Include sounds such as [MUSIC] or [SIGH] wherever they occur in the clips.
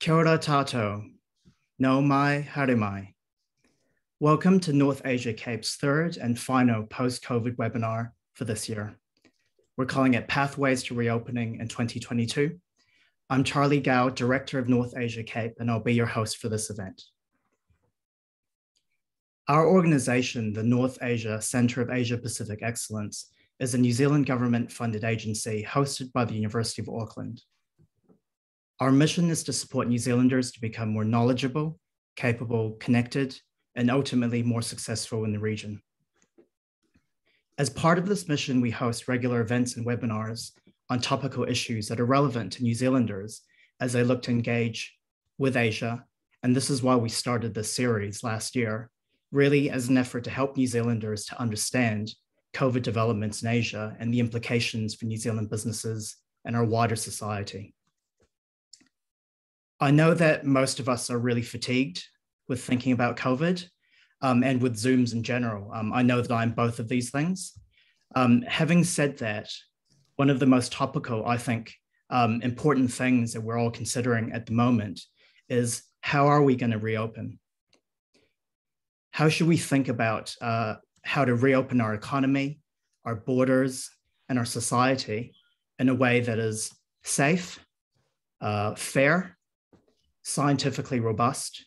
Kia ora tato. No mai harimai. Welcome to North Asia CAPE's third and final post-COVID webinar for this year. We're calling it Pathways to Reopening in 2022. I'm Charlie Gao, Director of North Asia CAPE, and I'll be your host for this event. Our organization, the North Asia Centre of Asia Pacific Excellence, is a New Zealand government funded agency hosted by the University of Auckland. Our mission is to support New Zealanders to become more knowledgeable, capable, connected, and ultimately more successful in the region. As part of this mission, we host regular events and webinars on topical issues that are relevant to New Zealanders as they look to engage with Asia. And this is why we started this series last year, really as an effort to help New Zealanders to understand COVID developments in Asia and the implications for New Zealand businesses and our wider society. I know that most of us are really fatigued with thinking about COVID um, and with Zooms in general. Um, I know that I'm both of these things. Um, having said that, one of the most topical, I think, um, important things that we're all considering at the moment is how are we going to reopen? How should we think about uh, how to reopen our economy, our borders, and our society in a way that is safe, uh, fair, scientifically robust?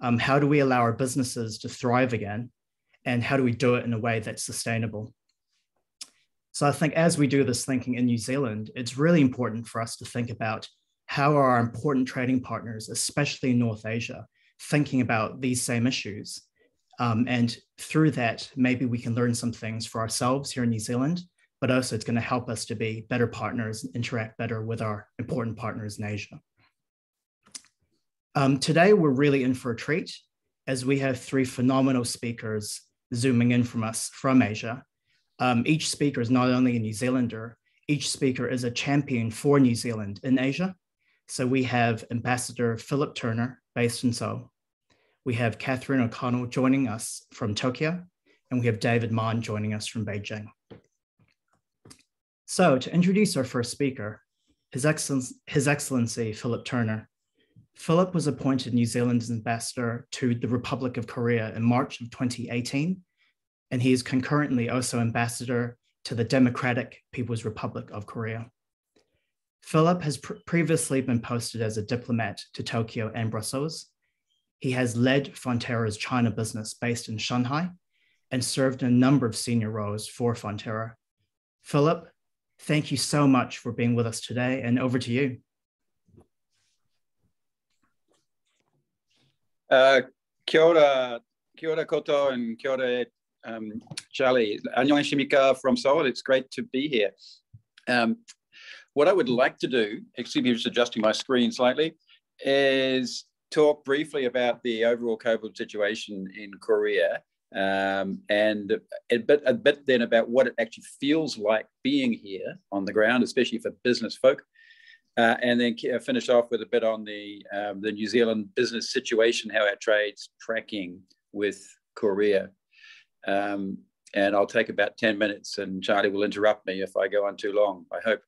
Um, how do we allow our businesses to thrive again? And how do we do it in a way that's sustainable? So I think as we do this thinking in New Zealand, it's really important for us to think about how are our important trading partners, especially in North Asia, thinking about these same issues. Um, and through that, maybe we can learn some things for ourselves here in New Zealand, but also it's going to help us to be better partners and interact better with our important partners in Asia. Um, today, we're really in for a treat as we have three phenomenal speakers zooming in from us from Asia. Um, each speaker is not only a New Zealander, each speaker is a champion for New Zealand in Asia. So we have Ambassador Philip Turner based in Seoul. We have Catherine O'Connell joining us from Tokyo, and we have David Mann joining us from Beijing. So to introduce our first speaker, His, Excellence, His Excellency Philip Turner Philip was appointed New Zealand's ambassador to the Republic of Korea in March of 2018, and he is concurrently also ambassador to the Democratic People's Republic of Korea. Philip has pr previously been posted as a diplomat to Tokyo and Brussels. He has led Fonterra's China business based in Shanghai and served in a number of senior roles for Fonterra. Philip, thank you so much for being with us today, and over to you. Uh, kia ora, kia ora koto and kia ora um, Charlie. Annyeong Shimika from Seoul. It's great to be here. Um, what I would like to do, excuse me, just adjusting my screen slightly, is talk briefly about the overall COVID situation in Korea um, and a bit, a bit then about what it actually feels like being here on the ground, especially for business folk. Uh, and then uh, finish off with a bit on the um, the New Zealand business situation, how our trade's tracking with Korea. Um, and I'll take about 10 minutes and Charlie will interrupt me if I go on too long, I hope.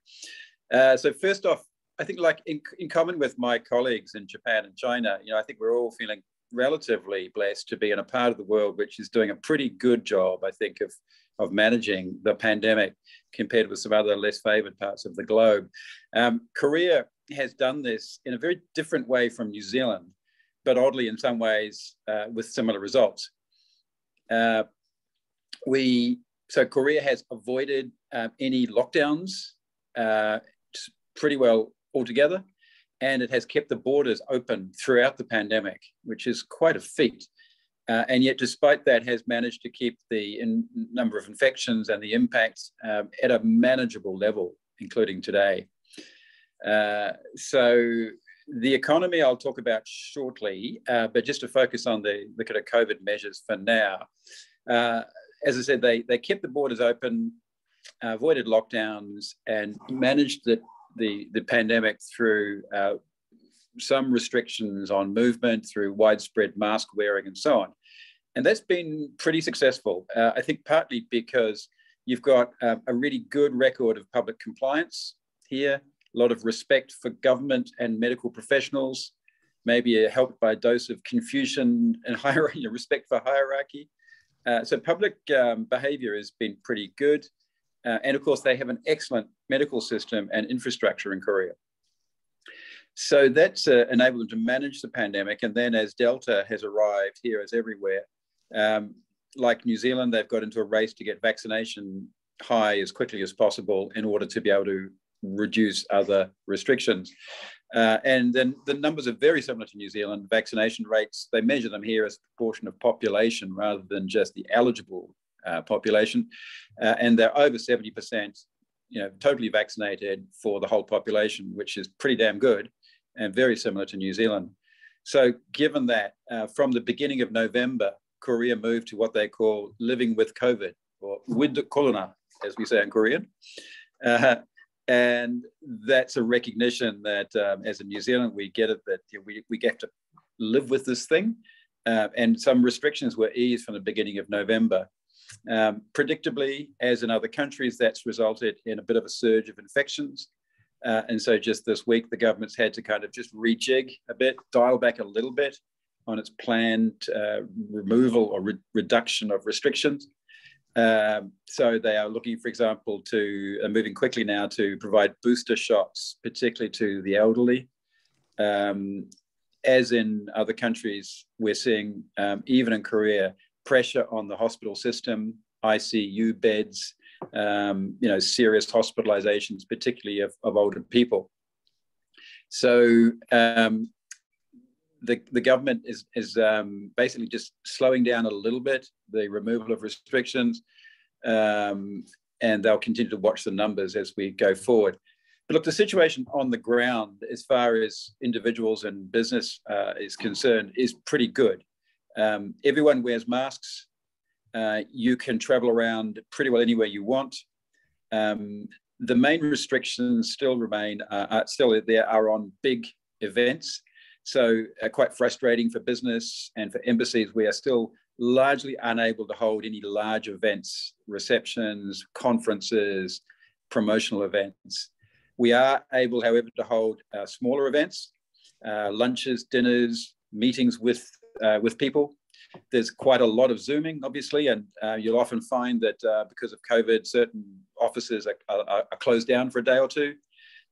Uh, so first off, I think like in, in common with my colleagues in Japan and China, you know, I think we're all feeling relatively blessed to be in a part of the world which is doing a pretty good job, I think, of, of managing the pandemic compared with some other less favored parts of the globe. Um, Korea has done this in a very different way from New Zealand, but oddly, in some ways, uh, with similar results. Uh, we so Korea has avoided uh, any lockdowns uh, pretty well altogether, and it has kept the borders open throughout the pandemic, which is quite a feat. Uh, and yet, despite that, has managed to keep the in, number of infections and the impacts um, at a manageable level, including today. Uh, so the economy I'll talk about shortly, uh, but just to focus on the, kind of COVID measures for now. Uh, as I said, they, they kept the borders open, avoided lockdowns, and managed the, the, the pandemic through uh, some restrictions on movement, through widespread mask wearing, and so on. And that's been pretty successful. Uh, I think partly because you've got uh, a really good record of public compliance here, a lot of respect for government and medical professionals, maybe helped by a dose of Confucian and [LAUGHS] hierarchy, respect for hierarchy. Uh, so public um, behavior has been pretty good. Uh, and of course, they have an excellent medical system and infrastructure in Korea. So that's uh, enabled them to manage the pandemic. And then as Delta has arrived here as everywhere, um, like New Zealand, they've got into a race to get vaccination high as quickly as possible in order to be able to reduce other restrictions. Uh, and then the numbers are very similar to New Zealand. Vaccination rates, they measure them here as a proportion of population rather than just the eligible uh, population. Uh, and they're over 70%, you know, totally vaccinated for the whole population, which is pretty damn good and very similar to New Zealand. So given that, uh, from the beginning of November, Korea moved to what they call living with COVID, or with corona, as we say in Korean. Uh, and that's a recognition that um, as in New Zealand, we get it that we, we get to live with this thing. Uh, and some restrictions were eased from the beginning of November. Um, predictably, as in other countries, that's resulted in a bit of a surge of infections. Uh, and so just this week, the government's had to kind of just rejig a bit, dial back a little bit on its planned uh, removal or re reduction of restrictions. Um, so they are looking, for example, to uh, moving quickly now to provide booster shots, particularly to the elderly. Um, as in other countries, we're seeing, um, even in Korea, pressure on the hospital system, ICU beds, um, you know, serious hospitalizations, particularly of, of older people. So um, the, the government is, is um, basically just slowing down a little bit the removal of restrictions, um, and they'll continue to watch the numbers as we go forward. But look, the situation on the ground, as far as individuals and business uh, is concerned, is pretty good. Um, everyone wears masks. Uh, you can travel around pretty well anywhere you want. Um, the main restrictions still remain, uh, are still there are on big events. So uh, quite frustrating for business and for embassies. We are still largely unable to hold any large events, receptions, conferences, promotional events. We are able, however, to hold uh, smaller events, uh, lunches, dinners, meetings with, uh, with people. There's quite a lot of Zooming, obviously, and uh, you'll often find that uh, because of COVID, certain offices are, are, are, closed down for a day or two.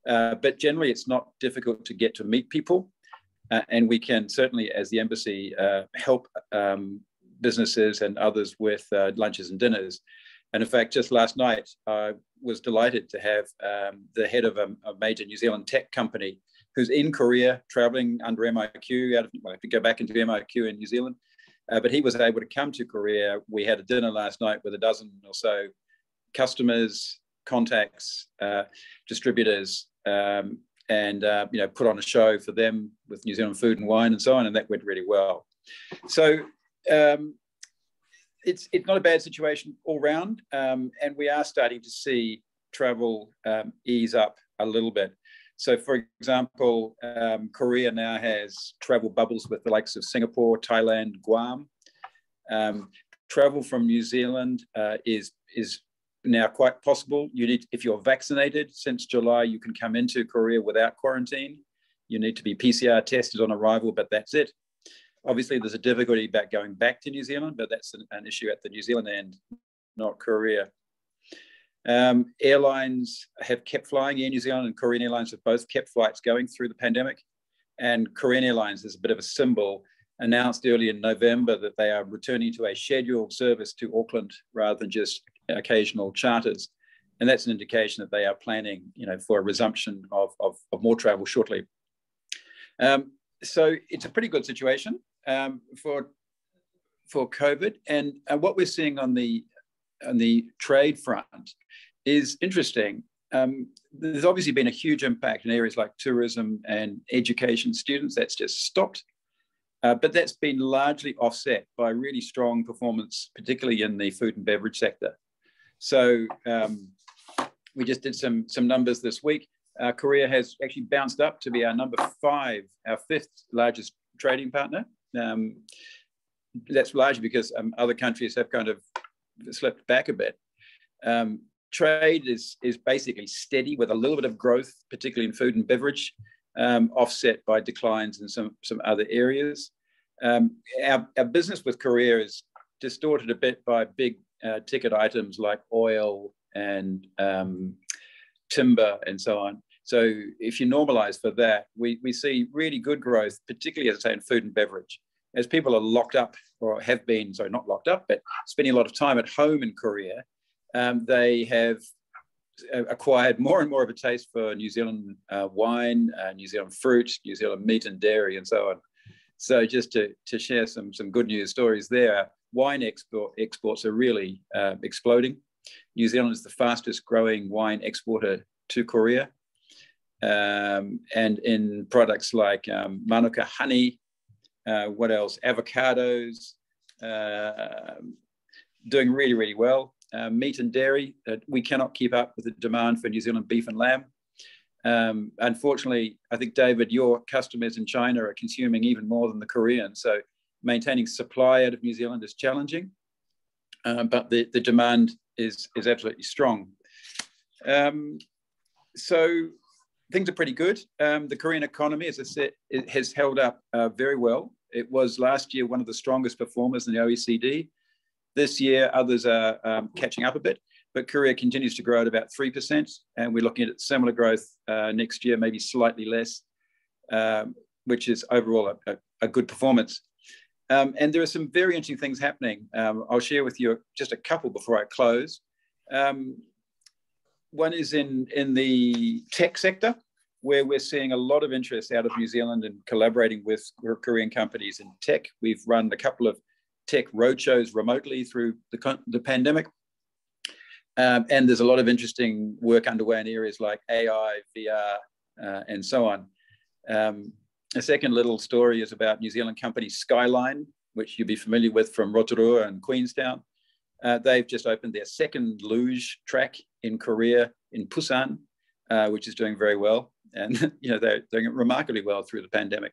but generally, it's not difficult to get to meet people. Uh, and we can certainly, as the embassy, uh, help um, businesses and others with uh, lunches and dinners. And in fact, just last night, I was delighted to have um, the head of a, a, major New Zealand tech company who's in Korea, traveling under MIQ. Out of, well, I have to go back into MIQ in New Zealand. Uh, but he was able to come to Korea. We had a dinner last night with a dozen or so customers, contacts, uh, distributors, um, and uh, you know put on a show for them with New Zealand food and wine and so on, and that went really well. So um, it's it's not a bad situation all round, um, and we are starting to see travel um, ease up a little bit. So, for example, um, Korea now has travel bubbles with the likes of Singapore, Thailand, Guam. Um, travel from New Zealand uh, is is now quite possible. You need, if you're vaccinated since July, you can come into Korea without quarantine. You need to be PCR tested on arrival, but that's it. Obviously, there's a difficulty about going back to New Zealand, but that's an, an issue at the New Zealand end, not Korea. Um, airlines have kept flying. Air New Zealand and Korean Airlines have both kept flights going through the pandemic. And Korean Airlines is a bit of a symbol, announced early in November that they are returning to a scheduled service to Auckland rather than just occasional charters. And that's an indication that they are planning, you know, for a resumption of, of, of more travel shortly. Um, so it's a pretty good situation um, for for COVID. And uh, what we're seeing on the on the trade front is interesting. Um, there's obviously been a huge impact in areas like tourism and education students. That's just stopped. Uh, but that's been largely offset by really strong performance, particularly in the food and beverage sector. So um, we just did some, some numbers this week. Uh, Korea has actually bounced up to be our number five, our fifth largest trading partner. Um, that's largely because um, other countries have kind of slipped back a bit. Um, trade is, is basically steady with a little bit of growth, particularly in food and beverage. um, offset by declines in some, some other areas. Um, our, our business with Korea is distorted a bit by big uh, ticket items like oil and um, timber and so on. So if you normalize for that, we, we see really good growth, particularly as I say in food and beverage. As people are locked up or have been, sorry, not locked up, but spending a lot of time at home in Korea, um, they have uh, acquired more and more of a taste for New Zealand uh, wine, uh, New Zealand fruit, New Zealand meat and dairy, and so on. So just to, to share some, some good news stories there, wine export, exports are really uh, exploding. New Zealand is the fastest growing wine exporter to Korea. Um, and in products like um, Manuka honey, uh, what else? Avocados, uh, doing really, really well. Uh, meat and dairy, uh, we cannot keep up with the demand for New Zealand beef and lamb. Um, unfortunately, I think, David, your customers in China are consuming even more than the Koreans. So maintaining supply out of New Zealand is challenging, uh, but the, the demand is, is absolutely strong. Um, so things are pretty good. Um, the Korean economy, as I said, has held up uh, very well. It was last year one of the strongest performers in the OECD. This year, others are um, catching up a bit but Korea continues to grow at about 3%, and we're looking at similar growth uh, next year, maybe slightly less, um, which is overall a, a, a good performance. Um, and there are some very interesting things happening. Um, I'll share with you just a couple before I close. Um, one is in, in the tech sector, where we're seeing a lot of interest out of New Zealand and collaborating with Korean companies in tech. We've run a couple of tech roadshows remotely through the, the pandemic. Um, and there's a lot of interesting work underway in areas like AI, VR, uh, and so on. Um, a second little story is about New Zealand company Skyline, which you'll be familiar with from Rotorua and Queenstown. Uh, they've just opened their second luge track in Korea in Busan, uh, which is doing very well. And [LAUGHS] you know they're doing it remarkably well through the pandemic.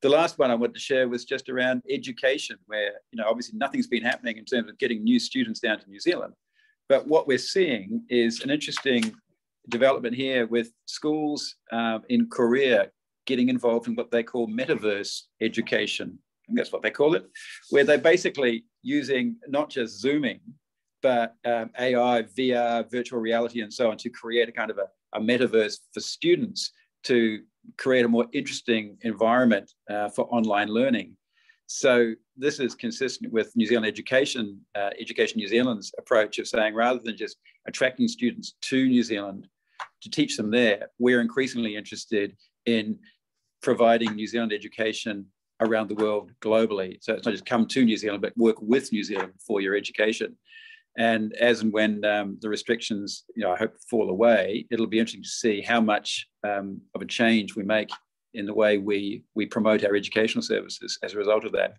The last one I wanted to share was just around education, where you know obviously nothing's been happening in terms of getting new students down to New Zealand. But what we're seeing is an interesting development here with schools um, in Korea getting involved in what they call metaverse education. And that's what they call it, where they're basically using not just Zooming, but um, AI, VR, virtual reality, and so on to create a kind of a, a metaverse for students to create a more interesting environment uh, for online learning. So this is consistent with New Zealand Education, uh, Education New Zealand's approach of saying rather than just attracting students to New Zealand to teach them there, we're increasingly interested in providing New Zealand education around the world globally. So it's not just come to New Zealand, but work with New Zealand for your education. And as and when um, the restrictions, you know, I hope fall away, it'll be interesting to see how much um, of a change we make in the way we, we promote our educational services as a result of that.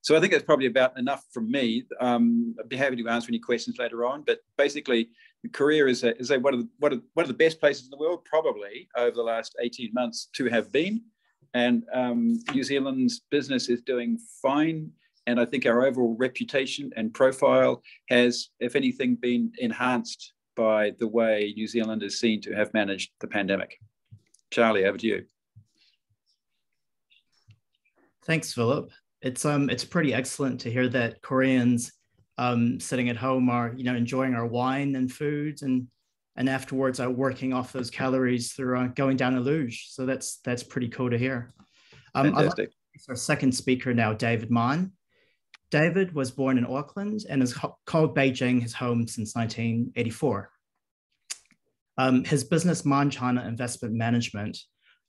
So I think that's probably about enough from me. Um, I'd be happy to answer any questions later on. But basically, Korea is, a, is a, one, of the, one, of, one of the best places in the world, probably over the last 18 months to have been. And um, New Zealand's business is doing fine. And I think our overall reputation and profile has, if anything, been enhanced by the way New Zealand is seen to have managed the pandemic. Charlie, over to you. Thanks, Philip. It's um it's pretty excellent to hear that Koreans um sitting at home are you know enjoying our wine and foods and and afterwards are working off those calories through uh, going down a luge. So that's that's pretty cool to hear. Um, Fantastic. Like our second speaker now, David Mann. David was born in Auckland and has called Beijing his home since 1984. Um, his business, Mann China Investment Management,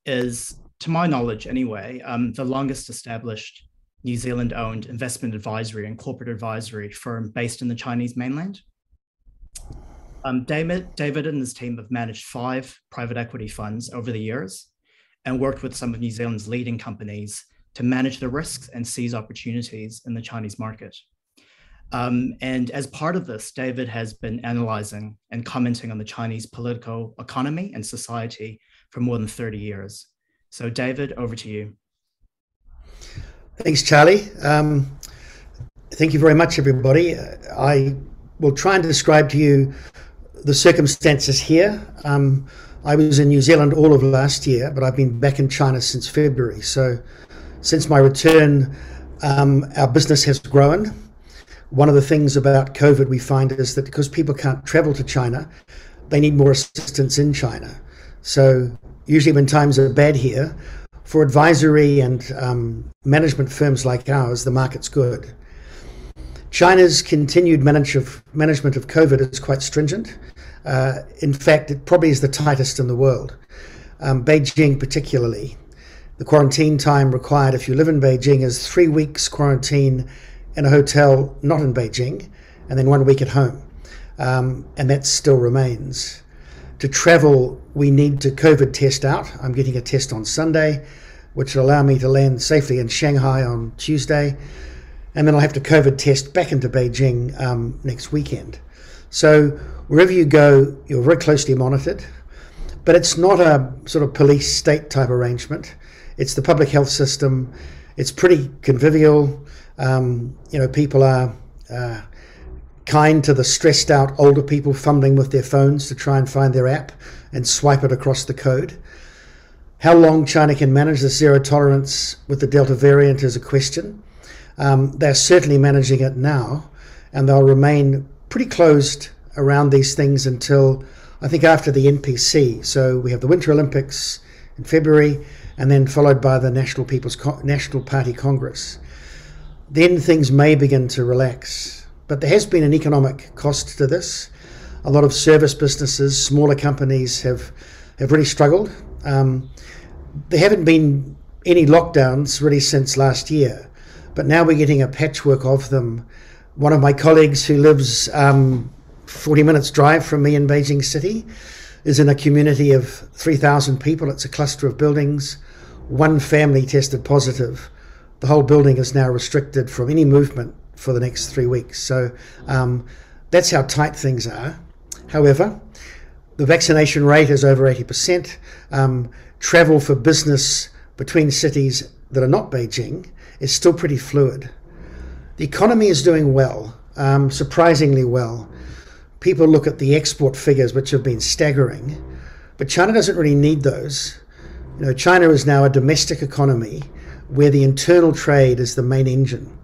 is to my knowledge anyway, um, the longest established New Zealand owned investment advisory and corporate advisory firm based in the Chinese mainland. Um, David, David and his team have managed five private equity funds over the years and worked with some of New Zealand's leading companies to manage the risks and seize opportunities in the Chinese market. Um, and as part of this, David has been analyzing and commenting on the Chinese political economy and society for more than 30 years. So, David, over to you. Thanks, Charlie. Um, thank you very much, everybody. I will try and describe to you the circumstances here. Um, I was in New Zealand all of last year, but I've been back in China since February. So, since my return, um, our business has grown. One of the things about COVID we find is that because people can't travel to China, they need more assistance in China. So, usually when times are bad here, for advisory and um, management firms like ours, the market's good. China's continued manage of, management of COVID is quite stringent. Uh, in fact, it probably is the tightest in the world. Um, Beijing, particularly, the quarantine time required if you live in Beijing is three weeks quarantine in a hotel not in Beijing, and then one week at home. Um, and that still remains. To travel, we need to COVID test out. I'm getting a test on Sunday, which will allow me to land safely in Shanghai on Tuesday. And then I'll have to COVID test back into Beijing um, next weekend. So wherever you go, you're very closely monitored. But it's not a sort of police state type arrangement. It's the public health system. It's pretty convivial. Um, you know, people are uh, kind to the stressed out older people fumbling with their phones to try and find their app and swipe it across the code. How long China can manage the zero tolerance with the Delta variant is a question. Um, they're certainly managing it now, and they'll remain pretty closed around these things until I think after the NPC. So we have the Winter Olympics in February, and then followed by the National People's Con- National Party Congress. Then things may begin to relax, but there has been an economic cost to this. A lot of service businesses, smaller companies have have really struggled. Um, there haven't been any lockdowns really since last year, but now we're getting a patchwork of them. One of my colleagues who lives um, 40 minutes drive from me in Beijing City is in a community of 3,000 people. It's a cluster of buildings. One family tested positive. The whole building is now restricted from any movement for the next three weeks. So um, that's how tight things are. However, the vaccination rate is over 80%. Um, travel for business between cities that are not Beijing is still pretty fluid. The economy is doing well, um, surprisingly well. People look at the export figures, which have been staggering, but China doesn't really need those. You know, China is now a domestic economy where the internal trade is the main engine.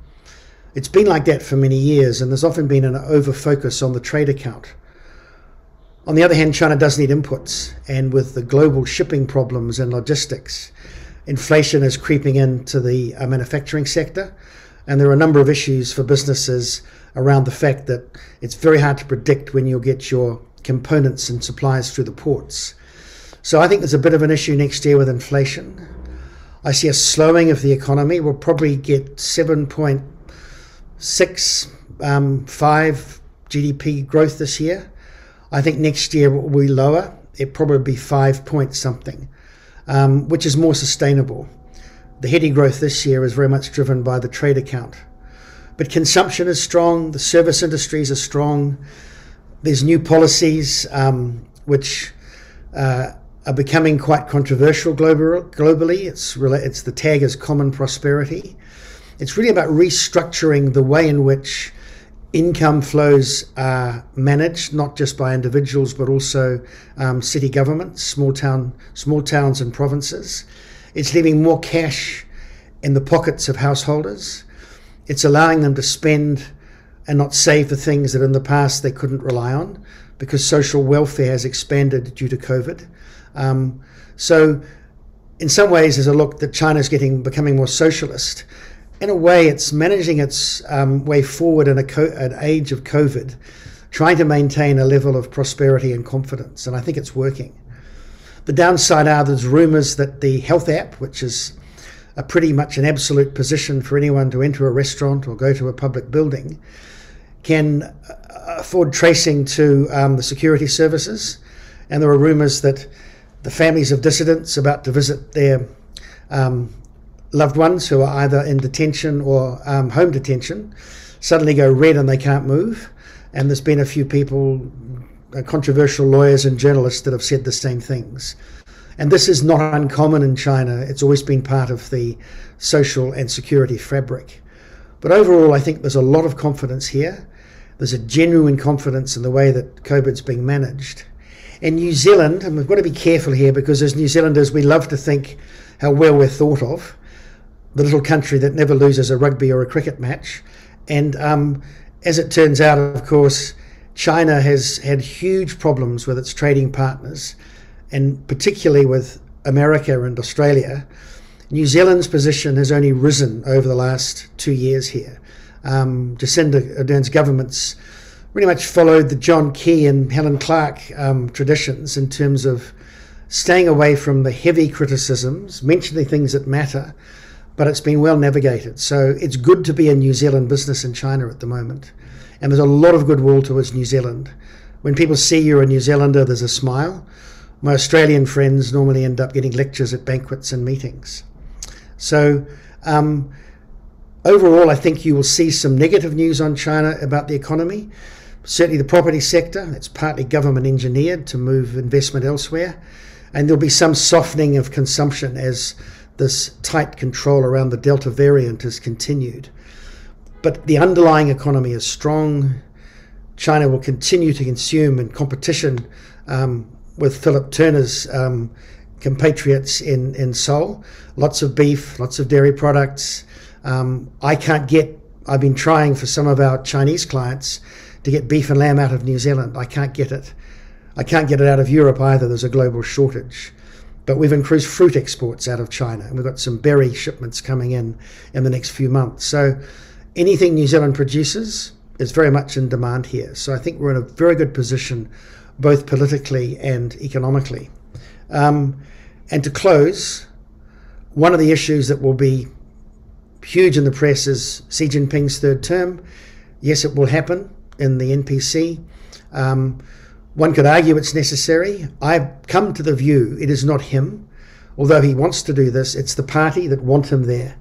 It's been like that for many years, and there's often been an over focus on the trade account. On the other hand, China does need inputs, and with the global shipping problems and logistics, inflation is creeping into the uh, manufacturing sector, and there are a number of issues for businesses around the fact that it's very hard to predict when you'll get your components and supplies through the ports. So I think there's a bit of an issue next year with inflation. I see a slowing of the economy. We'll probably get 7.65 um, GDP growth this year. I think next year will be lower. It probably be five point something, um, which is more sustainable. The heady growth this year is very much driven by the trade account. But consumption is strong, the service industries are strong. There's new policies um, which uh, are becoming quite controversial globally. It's, really, it's the tag is common prosperity. It's really about restructuring the way in which income flows are managed not just by individuals but also um, city governments, small town, small towns and provinces. It's leaving more cash in the pockets of householders. It's allowing them to spend and not save for things that in the past they couldn't rely on because social welfare has expanded due to COVID. Um, so, in some ways, there's a look that China's getting becoming more socialist in a way, it's managing its um, way forward in an age of COVID, trying to maintain a level of prosperity and confidence. And I think it's working. The downside are there's rumours that the health app, which is a pretty much an absolute position for anyone to enter a restaurant or go to a public building, can uh, afford tracing to um, the security services. And there are rumours that the families of dissidents about to visit their um, loved ones who are either in detention or um, home detention suddenly go red and they can't move. And there's been a few people, uh, controversial lawyers and journalists, that have said the same things. And this is not uncommon in China. It's always been part of the social and security fabric. But overall, I think there's a lot of confidence here. There's a genuine confidence in the way that COVID's being managed. In New Zealand, and we've got to be careful here because as New Zealanders, we love to think how well we're thought of, the little country that never loses a rugby or a cricket match. And um, as it turns out, of course, China has had huge problems with its trading partners, and particularly with America and Australia. New Zealand's position has only risen over the last two years here. Um, Jacinda Ardern's government's pretty much followed the John Key and Helen Clark um, traditions in terms of staying away from the heavy criticisms, mentioning things that matter, but it's been well navigated. So it's good to be a New Zealand business in China at the moment. And there's a lot of goodwill towards New Zealand. When people see you're a New Zealander, there's a smile. My Australian friends normally end up getting lectures at banquets and meetings. So, um, overall, I think you will see some negative news on China about the economy. Certainly, the property sector, it's partly government engineered to move investment elsewhere. And there'll be some softening of consumption as this tight control around the Delta variant has continued. But the underlying economy is strong. China will continue to consume and competition um, with Philip Turner's um, compatriots in, in Seoul. Lots of beef, lots of dairy products. Um, I can't get, I've been trying for some of our Chinese clients to get beef and lamb out of New Zealand. I can't get it. I can't get it out of Europe either. There's a global shortage. But we've increased fruit exports out of China, and we've got some berry shipments coming in in the next few months. So anything New Zealand produces is very much in demand here. So I think we're in a very good position, both politically and economically. Um, and to close, one of the issues that will be huge in the press is Xi Jinping's third term. Yes, it will happen in the NPC. Um, one could argue it's necessary. I've come to the view it is not him, although he wants to do this, it's the party that want him there.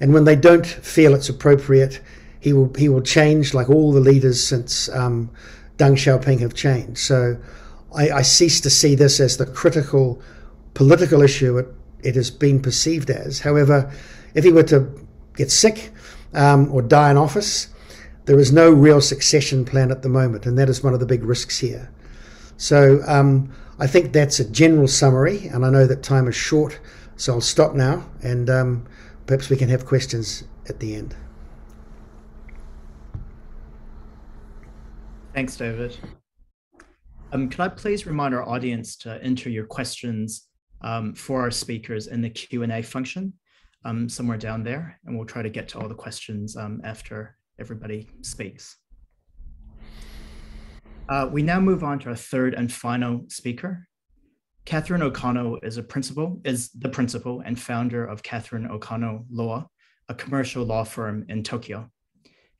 And when they don't feel it's appropriate, he will he will change like all the leaders since um, Deng Xiaoping have changed. So I, I, cease to see this as the critical political issue it, it has been perceived as. However, if he were to get sick um, or die in office, there is no real succession plan at the moment, and that is one of the big risks here. So um, I think that's a general summary, and I know that time is short, so I'll stop now and. Um, perhaps we can have questions at the end. Thanks, David. Um, can I please remind our audience to enter your questions um, for our speakers in the Q&A function um, somewhere down there, and we'll try to get to all the questions um, after everybody speaks. Uh, we now move on to our third and final speaker, Catherine O'Connell is a principal, is the principal and founder of Catherine O'Connell Law, a commercial law firm in Tokyo.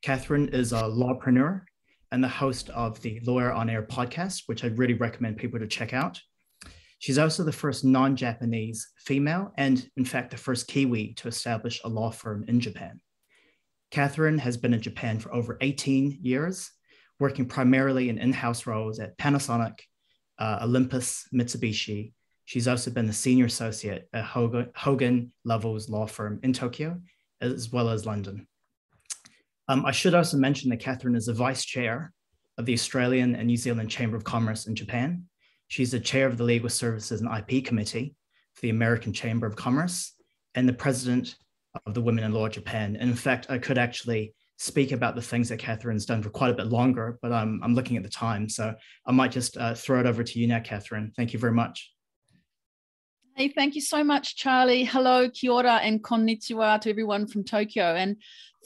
Catherine is a lawpreneur and the host of the Lawyer on Air podcast, which I really recommend people to check out. She's also the first non Japanese female and, in fact, the first Kiwi to establish a law firm in Japan. Catherine has been in Japan for over 18 years, working primarily in in house roles at Panasonic, uh, Olympus Mitsubishi. She's also been the senior associate at Hogan, Hogan Lovells Law Firm in Tokyo, as well as London. Um, I should also mention that Catherine is a vice chair of the Australian and New Zealand Chamber of Commerce in Japan. She's the chair of the Legal Services and IP Committee for the American Chamber of Commerce and the president of the Women in Law Japan. And in fact, I could actually speak about the things that Catherine's done for quite a bit longer, but I'm, I'm looking at the time. So I might just uh, throw it over to you now, Catherine. Thank you very much. Hey, thank you so much, Charlie. Hello, kia ora, and konnichiwa to everyone from Tokyo. And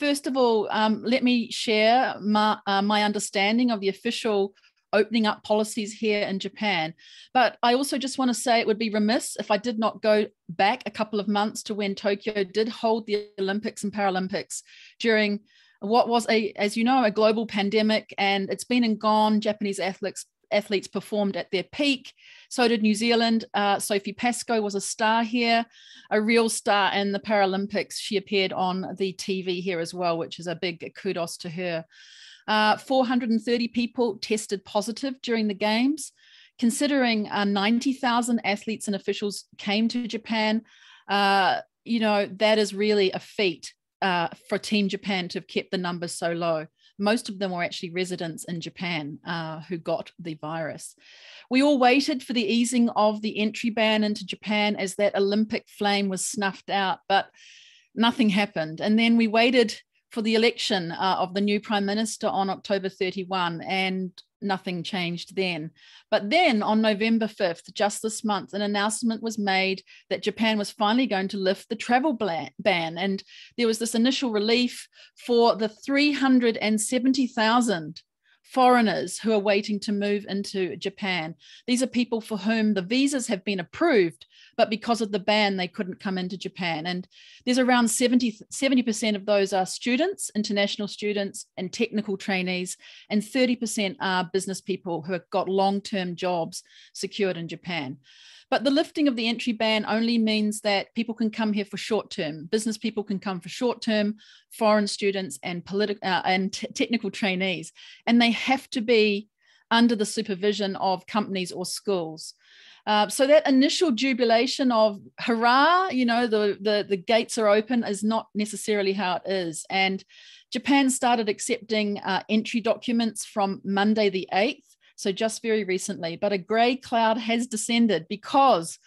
first of all, um, let me share my, uh, my understanding of the official opening up policies here in Japan. But I also just want to say it would be remiss if I did not go back a couple of months to when Tokyo did hold the Olympics and Paralympics during what was a, as you know, a global pandemic, and it's been and gone. Japanese athletes athletes performed at their peak. So did New Zealand. Uh, Sophie Pascoe was a star here, a real star in the Paralympics. She appeared on the TV here as well, which is a big kudos to her. Uh, 430 people tested positive during the Games. Considering uh, 90,000 athletes and officials came to Japan, uh, you know, that is really a feat uh, for Team Japan to have kept the numbers so low. Most of them were actually residents in Japan uh, who got the virus. We all waited for the easing of the entry ban into Japan as that Olympic flame was snuffed out, but nothing happened. And then we waited for the election uh, of the new prime minister on October 31, and nothing changed then. But then on November 5th, just this month, an announcement was made that Japan was finally going to lift the travel ban. And there was this initial relief for the 370,000 foreigners who are waiting to move into Japan. These are people for whom the visas have been approved, but because of the ban, they couldn't come into Japan. And there's around 70, 70% of those are students, international students, and technical trainees, and 30% are business people who have got long term jobs secured in Japan. But the lifting of the entry ban only means that people can come here for short term. Business people can come for short term, foreign students and political uh, and t- technical trainees, and they have to be under the supervision of companies or schools. Uh, so that initial jubilation of hurrah, you know, the, the the gates are open is not necessarily how it is. And Japan started accepting uh, entry documents from Monday the 8th so just very recently. But a grey cloud has descended because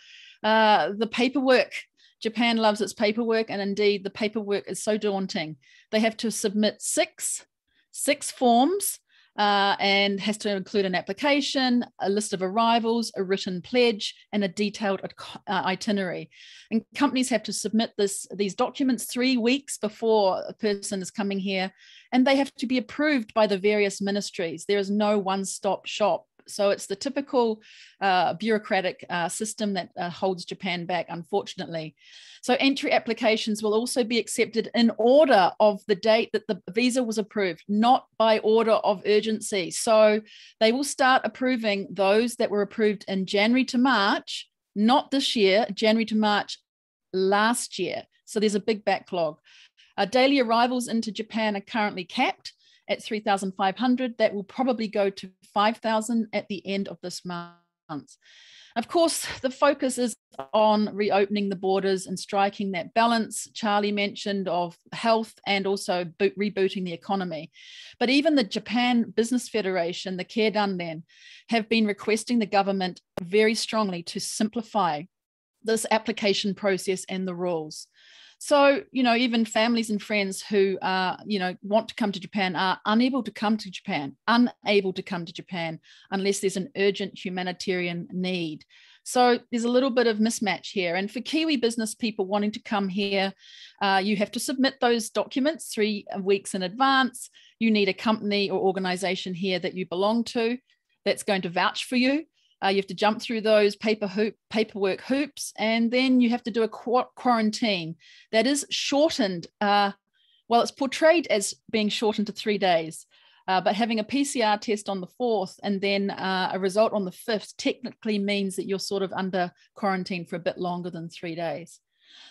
uh, the paperwork, Japan loves its paperwork, and indeed the paperwork is so daunting. They have to submit six, six forms uh, and has to include an application, a list of arrivals, a written pledge, and a detailed uh, itinerary. And companies have to submit this these documents three weeks before a person is coming here, and they have to be approved by the various ministries. There is no one-stop shop so it's the typical uh, bureaucratic uh, system that uh, holds Japan back, unfortunately. So entry applications will also be accepted in order of the date that the visa was approved, not by order of urgency. So they will start approving those that were approved in January to March, not this year, January to March last year. So there's a big backlog. Uh, daily arrivals into Japan are currently capped at 3,500. That will probably go to 5,000 at the end of this month. Of course, the focus is on reopening the borders and striking that balance Charlie mentioned of health and also boot, rebooting the economy. But even the Japan Business Federation, the Keidanren, have been requesting the government very strongly to simplify this application process and the rules. So, you know, even families and friends who, uh, you know, want to come to Japan are unable to come to Japan, unable to come to Japan unless there's an urgent humanitarian need. So there's a little bit of mismatch here. And for Kiwi business people wanting to come here, uh, you have to submit those documents three weeks in advance. You need a company or organization here that you belong to that's going to vouch for you. Uh, you have to jump through those paper hoop, paperwork hoops, and then you have to do a qu- quarantine that is shortened. Uh, well, it's portrayed as being shortened to three days, uh, but having a PCR test on the fourth and then uh, a result on the fifth technically means that you're sort of under quarantine for a bit longer than three days.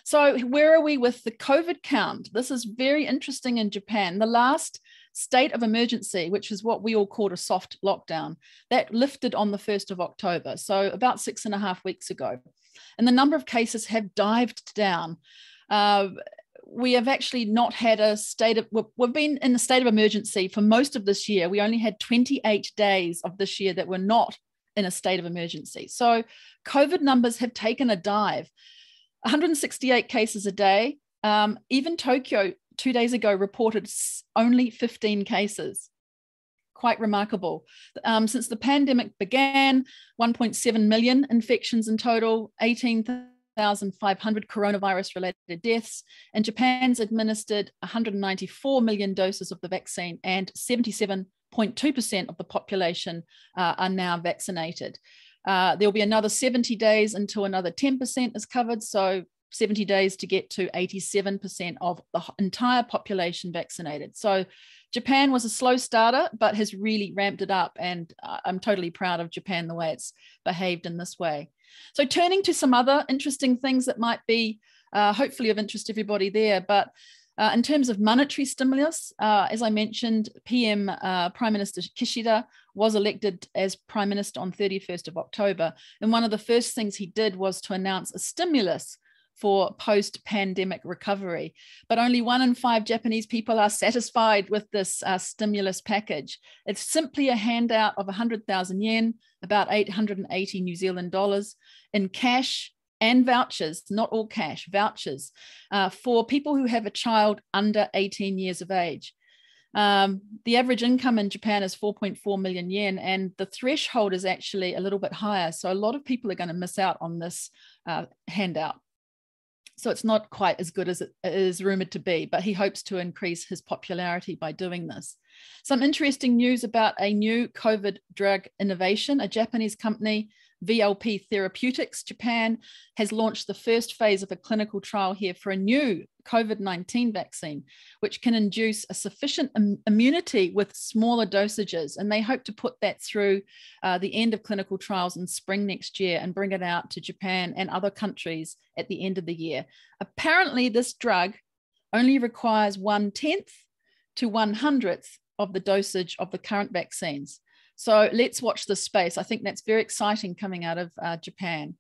So, where are we with the COVID count? This is very interesting in Japan. The last state of emergency, which is what we all called a soft lockdown, that lifted on the 1st of October, so about six and a half weeks ago. And the number of cases have dived down. Uh, we have actually not had a state of we've been in a state of emergency for most of this year we only had 28 days of this year that were not in a state of emergency so covid numbers have taken a dive 168 cases a day um, even tokyo two days ago reported only 15 cases. Quite remarkable. Um, since the pandemic began, 1.7 million infections in total, 18,500 coronavirus related deaths, and Japan's administered 194 million doses of the vaccine, and 77.2% of the population uh, are now vaccinated. Uh, there will be another 70 days until another 10% is covered. So 70 days to get to 87% of the entire population vaccinated. So Japan was a slow starter, but has really ramped it up. And I'm totally proud of Japan the way it's behaved in this way. So, turning to some other interesting things that might be uh, hopefully of interest to everybody there. But uh, in terms of monetary stimulus, uh, as I mentioned, PM uh, Prime Minister Kishida was elected as Prime Minister on 31st of October. And one of the first things he did was to announce a stimulus for post pandemic recovery. But only one in five Japanese people are satisfied with this uh, stimulus package. It's simply a handout of 100,000 yen, about 880 New Zealand dollars, in cash and vouchers, not all cash, vouchers uh, for people who have a child under 18 years of age. Um, the average income in Japan is 4.4 million yen, and the threshold is actually a little bit higher. So a lot of people are going to miss out on this uh, handout. So it's not quite as good as it is rumored to be, but he hopes to increase his popularity by doing this. Some interesting news about a new COVID drug innovation. A Japanese company VLP Therapeutics Japan has launched the first phase of a clinical trial here for a new COVID 19 vaccine, which can induce a sufficient Im- immunity with smaller dosages. And they hope to put that through uh, the end of clinical trials in spring next year and bring it out to Japan and other countries at the end of the year. Apparently, this drug only requires one tenth to one hundredth of the dosage of the current vaccines. So let's watch this space. I think that's very exciting coming out of uh, Japan.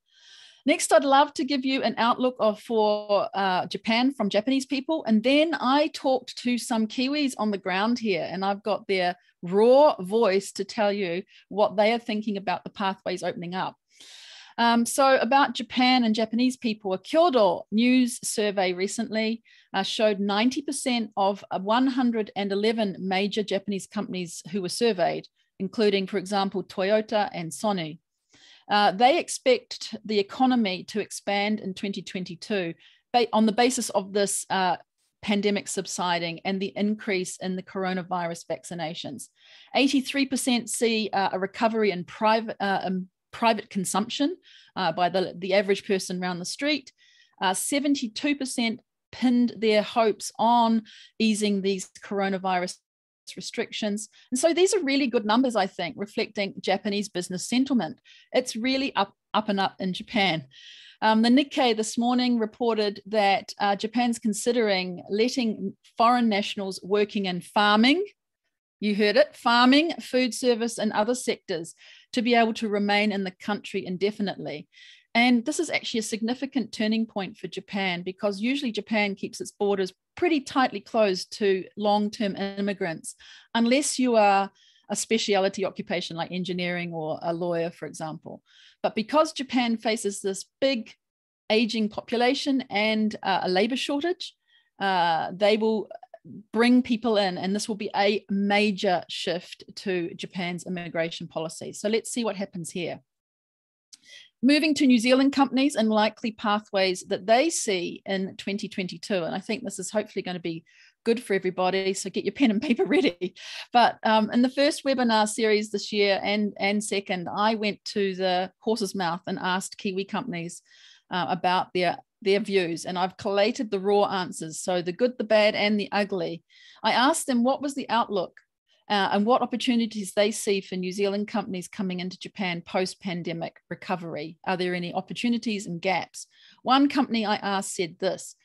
Next, I'd love to give you an outlook of for uh, Japan from Japanese people. And then I talked to some Kiwis on the ground here, and I've got their raw voice to tell you what they are thinking about the pathways opening up. Um, so, about Japan and Japanese people, a Kyodo news survey recently uh, showed 90% of 111 major Japanese companies who were surveyed including, for example, Toyota and Sony. Uh, they expect the economy to expand in 2022 on the basis of this uh, pandemic subsiding and the increase in the coronavirus vaccinations. 83% see uh, a recovery in private, uh, um, private consumption uh, by the, the average person around the street. 72% uh, pinned their hopes on easing these coronavirus restrictions. And so these are really good numbers, I think, reflecting Japanese business sentiment. It's really up, up and up in Japan. Um, the Nikkei this morning reported that uh, Japan's considering letting foreign nationals working in farming, you heard it, farming, food service, and other sectors to be able to remain in the country indefinitely. And this is actually a significant turning point for Japan because usually Japan keeps its borders pretty tightly closed to long term immigrants, unless you are a specialty occupation like engineering or a lawyer, for example. But because Japan faces this big aging population and uh, a labor shortage, uh, they will bring people in, and this will be a major shift to Japan's immigration policy. So let's see what happens here moving to New Zealand companies and likely pathways that they see in 2022. And I think this is hopefully going to be good for everybody. So get your pen and paper [LAUGHS] ready. But um, in the first webinar series this year and, and second, I went to the horse's mouth and asked Kiwi companies uh, about their their views and I've collated the raw answers. So the good, the bad, and the ugly. I asked them what was the outlook uh, and what opportunities they see for New Zealand companies coming into Japan post pandemic recovery. Are there any opportunities and gaps? One company I asked said this,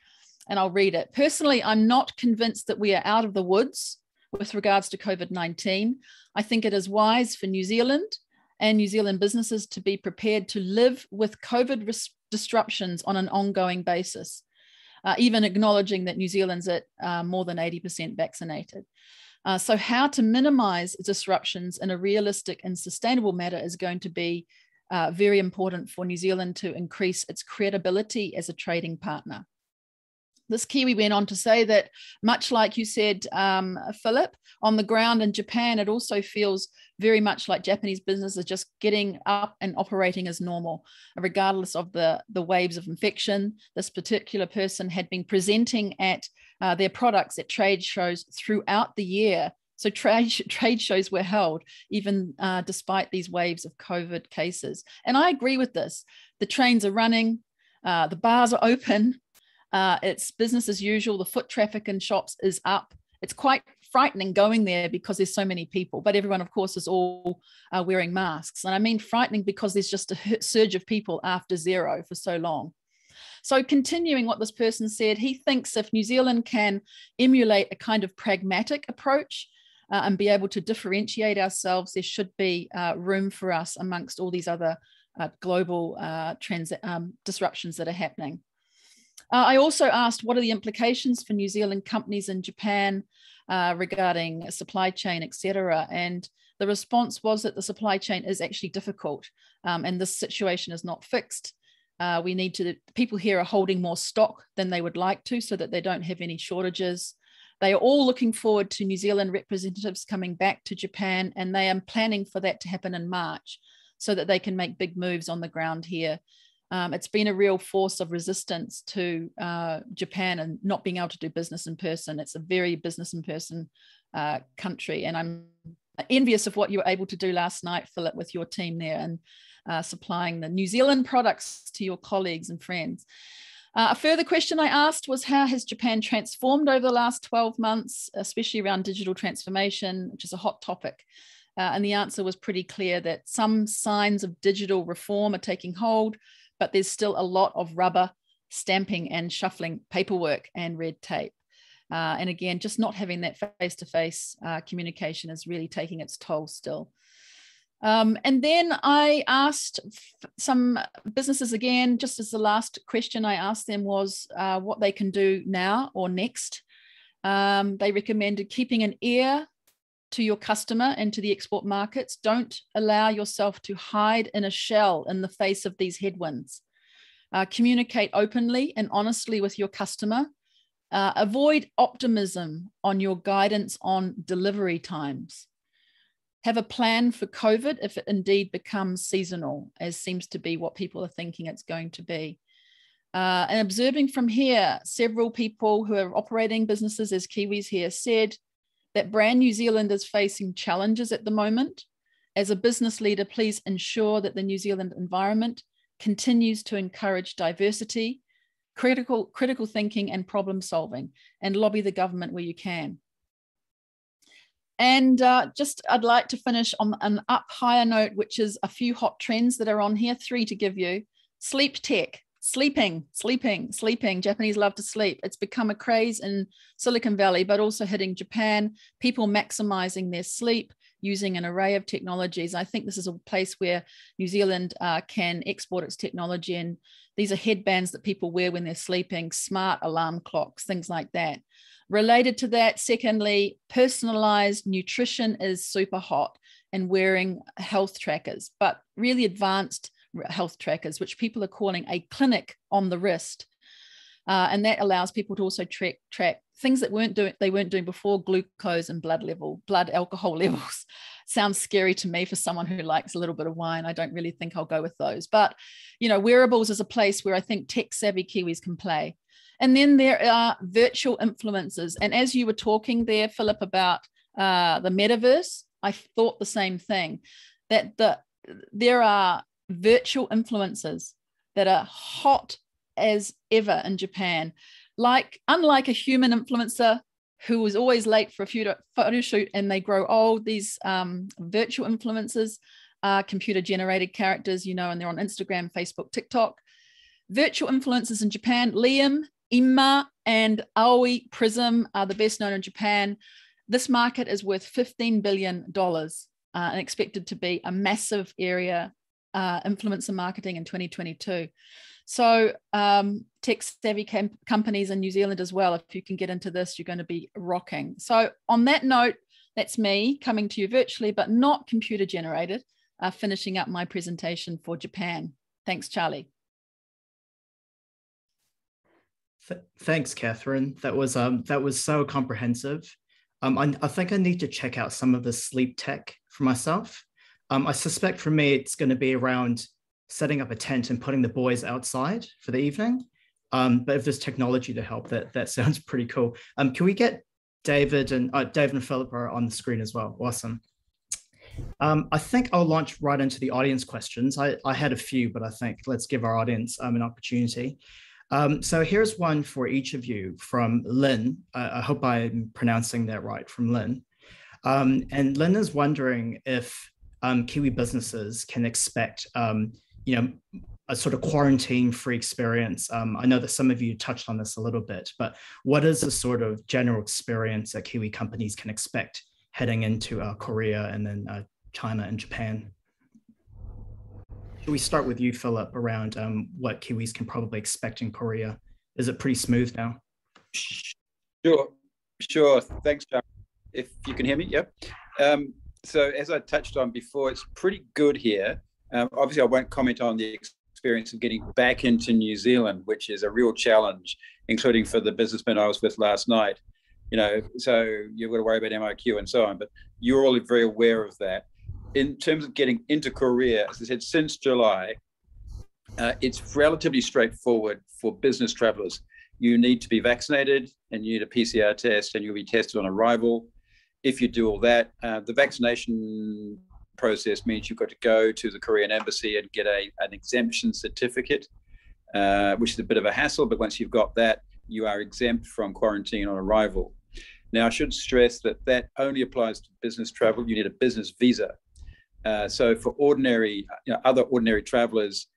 and I'll read it. Personally, I'm not convinced that we are out of the woods with regards to COVID 19. I think it is wise for New Zealand and New Zealand businesses to be prepared to live with COVID res- disruptions on an ongoing basis. Uh, even acknowledging that New Zealand's at uh, more than 80% vaccinated. Uh, so, how to minimize disruptions in a realistic and sustainable manner is going to be uh, very important for New Zealand to increase its credibility as a trading partner. This Kiwi went on to say that, much like you said, um, Philip, on the ground in Japan, it also feels very much like Japanese business is just getting up and operating as normal, regardless of the, the waves of infection. This particular person had been presenting at uh, their products at trade shows throughout the year. So trade, [LAUGHS] trade shows were held even uh, despite these waves of COVID cases. And I agree with this. The trains are running, uh, the bars are open, uh, it's business as usual. The foot traffic in shops is up. It's quite frightening going there because there's so many people, but everyone, of course, is all uh, wearing masks. And I mean frightening because there's just a surge of people after zero for so long. So, continuing what this person said, he thinks if New Zealand can emulate a kind of pragmatic approach uh, and be able to differentiate ourselves, there should be uh, room for us amongst all these other uh, global uh, trans- um, disruptions that are happening. Uh, I also asked what are the implications for New Zealand companies in Japan uh, regarding supply chain, etc. And the response was that the supply chain is actually difficult um, and this situation is not fixed. Uh, we need to, people here are holding more stock than they would like to so that they don't have any shortages. They are all looking forward to New Zealand representatives coming back to Japan, and they are planning for that to happen in March so that they can make big moves on the ground here. Um, it's been a real force of resistance to uh, Japan and not being able to do business in person. It's a very business in person uh, country, and I'm envious of what you were able to do last night, Philip, with your team there and uh, supplying the New Zealand products to your colleagues and friends. Uh, a further question I asked was how has Japan transformed over the last 12 months, especially around digital transformation, which is a hot topic. Uh, and the answer was pretty clear that some signs of digital reform are taking hold, but there's still a lot of rubber stamping and shuffling paperwork and red tape. Uh, and again, just not having that face to face communication is really taking its toll still. Um, and then I asked some businesses again, just as the last question I asked them was uh, what they can do now or next. Um, they recommended keeping an ear to your customer and to the export markets. Don't allow yourself to hide in a shell in the face of these headwinds. Uh, communicate openly and honestly with your customer. Uh, avoid optimism on your guidance on delivery times have a plan for COVID if it indeed becomes seasonal, as seems to be what people are thinking it's going to be. Uh, and observing from here, several people who are operating businesses as Kiwis here said that brand New Zealand is facing challenges at the moment. As a business leader, please ensure that the New Zealand environment continues to encourage diversity, critical, critical thinking, and problem solving, and lobby the government where you can. And uh, just I'd like to finish on an up higher note, which is a few hot trends that are on here, three to give you. Sleep tech, sleeping, sleeping, sleeping. Japanese love to sleep. It's become a craze in Silicon Valley, but also hitting Japan. People maximizing their sleep using an array of technologies. I think this is a place where New Zealand uh, can export its technology. And these are headbands that people wear when they're sleeping, smart alarm clocks, things like that. Related to that, secondly, personalized nutrition is super hot and wearing health trackers, but really advanced health trackers, which people are calling a clinic on the wrist. Uh, and that allows people to also track track things that weren't doing they weren't doing before glucose and blood level blood alcohol [LAUGHS] levels sounds scary to me for someone who likes a little bit of wine i don't really think i'll go with those but you know wearables is a place where i think tech savvy kiwis can play and then there are virtual influencers. And as you were talking there, Philip, about uh, the metaverse, I thought the same thing that the there are virtual influencers that are hot as ever in Japan. Like, unlike a human influencer who was always late for a photo shoot and they grow old, these um, virtual influencers are computer generated characters, you know, and they're on Instagram, Facebook, TikTok. Virtual influencers in Japan, Liam Imma and Aoi Prism are the best known in Japan. This market is worth $15 billion uh, and expected to be a massive area uh, influencer marketing in 2022. So, um, tech savvy companies in New Zealand as well, if you can get into this, you're going to be rocking. So, on that note, that's me coming to you virtually, but not computer generated, uh, finishing up my presentation for Japan. Thanks, Charlie. Th- thanks, Catherine. That was um that was so comprehensive. Um, I, I think I need to check out some of the sleep tech for myself. Um, I suspect for me it's going to be around setting up a tent and putting the boys outside for the evening. Um, but if there's technology to help, that that [LAUGHS] sounds pretty cool. Um, can we get David and uh, David and Philip are on the screen as well? Awesome. Um, I think I'll launch right into the audience questions. I, I had a few, but I think let's give our audience um, an opportunity. Um, so here's one for each of you from Lynn. Uh, I hope I'm pronouncing that right from Lynn. Um, and Lynn is wondering if um, Kiwi businesses can expect, um, you know, a sort of quarantine-free experience. Um, I know that some of you touched on this a little bit, but what is the sort of general experience that Kiwi companies can expect heading into uh, Korea and then uh, China and Japan? Should we start with you, Philip, around um, what Kiwis can probably expect in Korea is it pretty smooth now? Sure, sure. Thanks, John. If you can hear me, yep. Um, so as I touched on before, it's pretty good here. Um, obviously, I won't comment on the experience of getting back into New Zealand, which is a real challenge, including for the businessman I was with last night. You know, so you've got to worry about MIQ and so on, but you're all very aware of that. In terms of getting into Korea, as I said, since July, uh, it's relatively straightforward for business travelers. You need to be vaccinated and you need a PCR test and you'll be tested on arrival. If you do all that, uh, the vaccination process means you've got to go to the Korean embassy and get a, an exemption certificate, uh, which is a bit of a hassle. But once you've got that, you are exempt from quarantine on arrival. Now, I should stress that that only applies to business travel. You need a business visa. Uh, so for ordinary, you know, other ordinary travelers,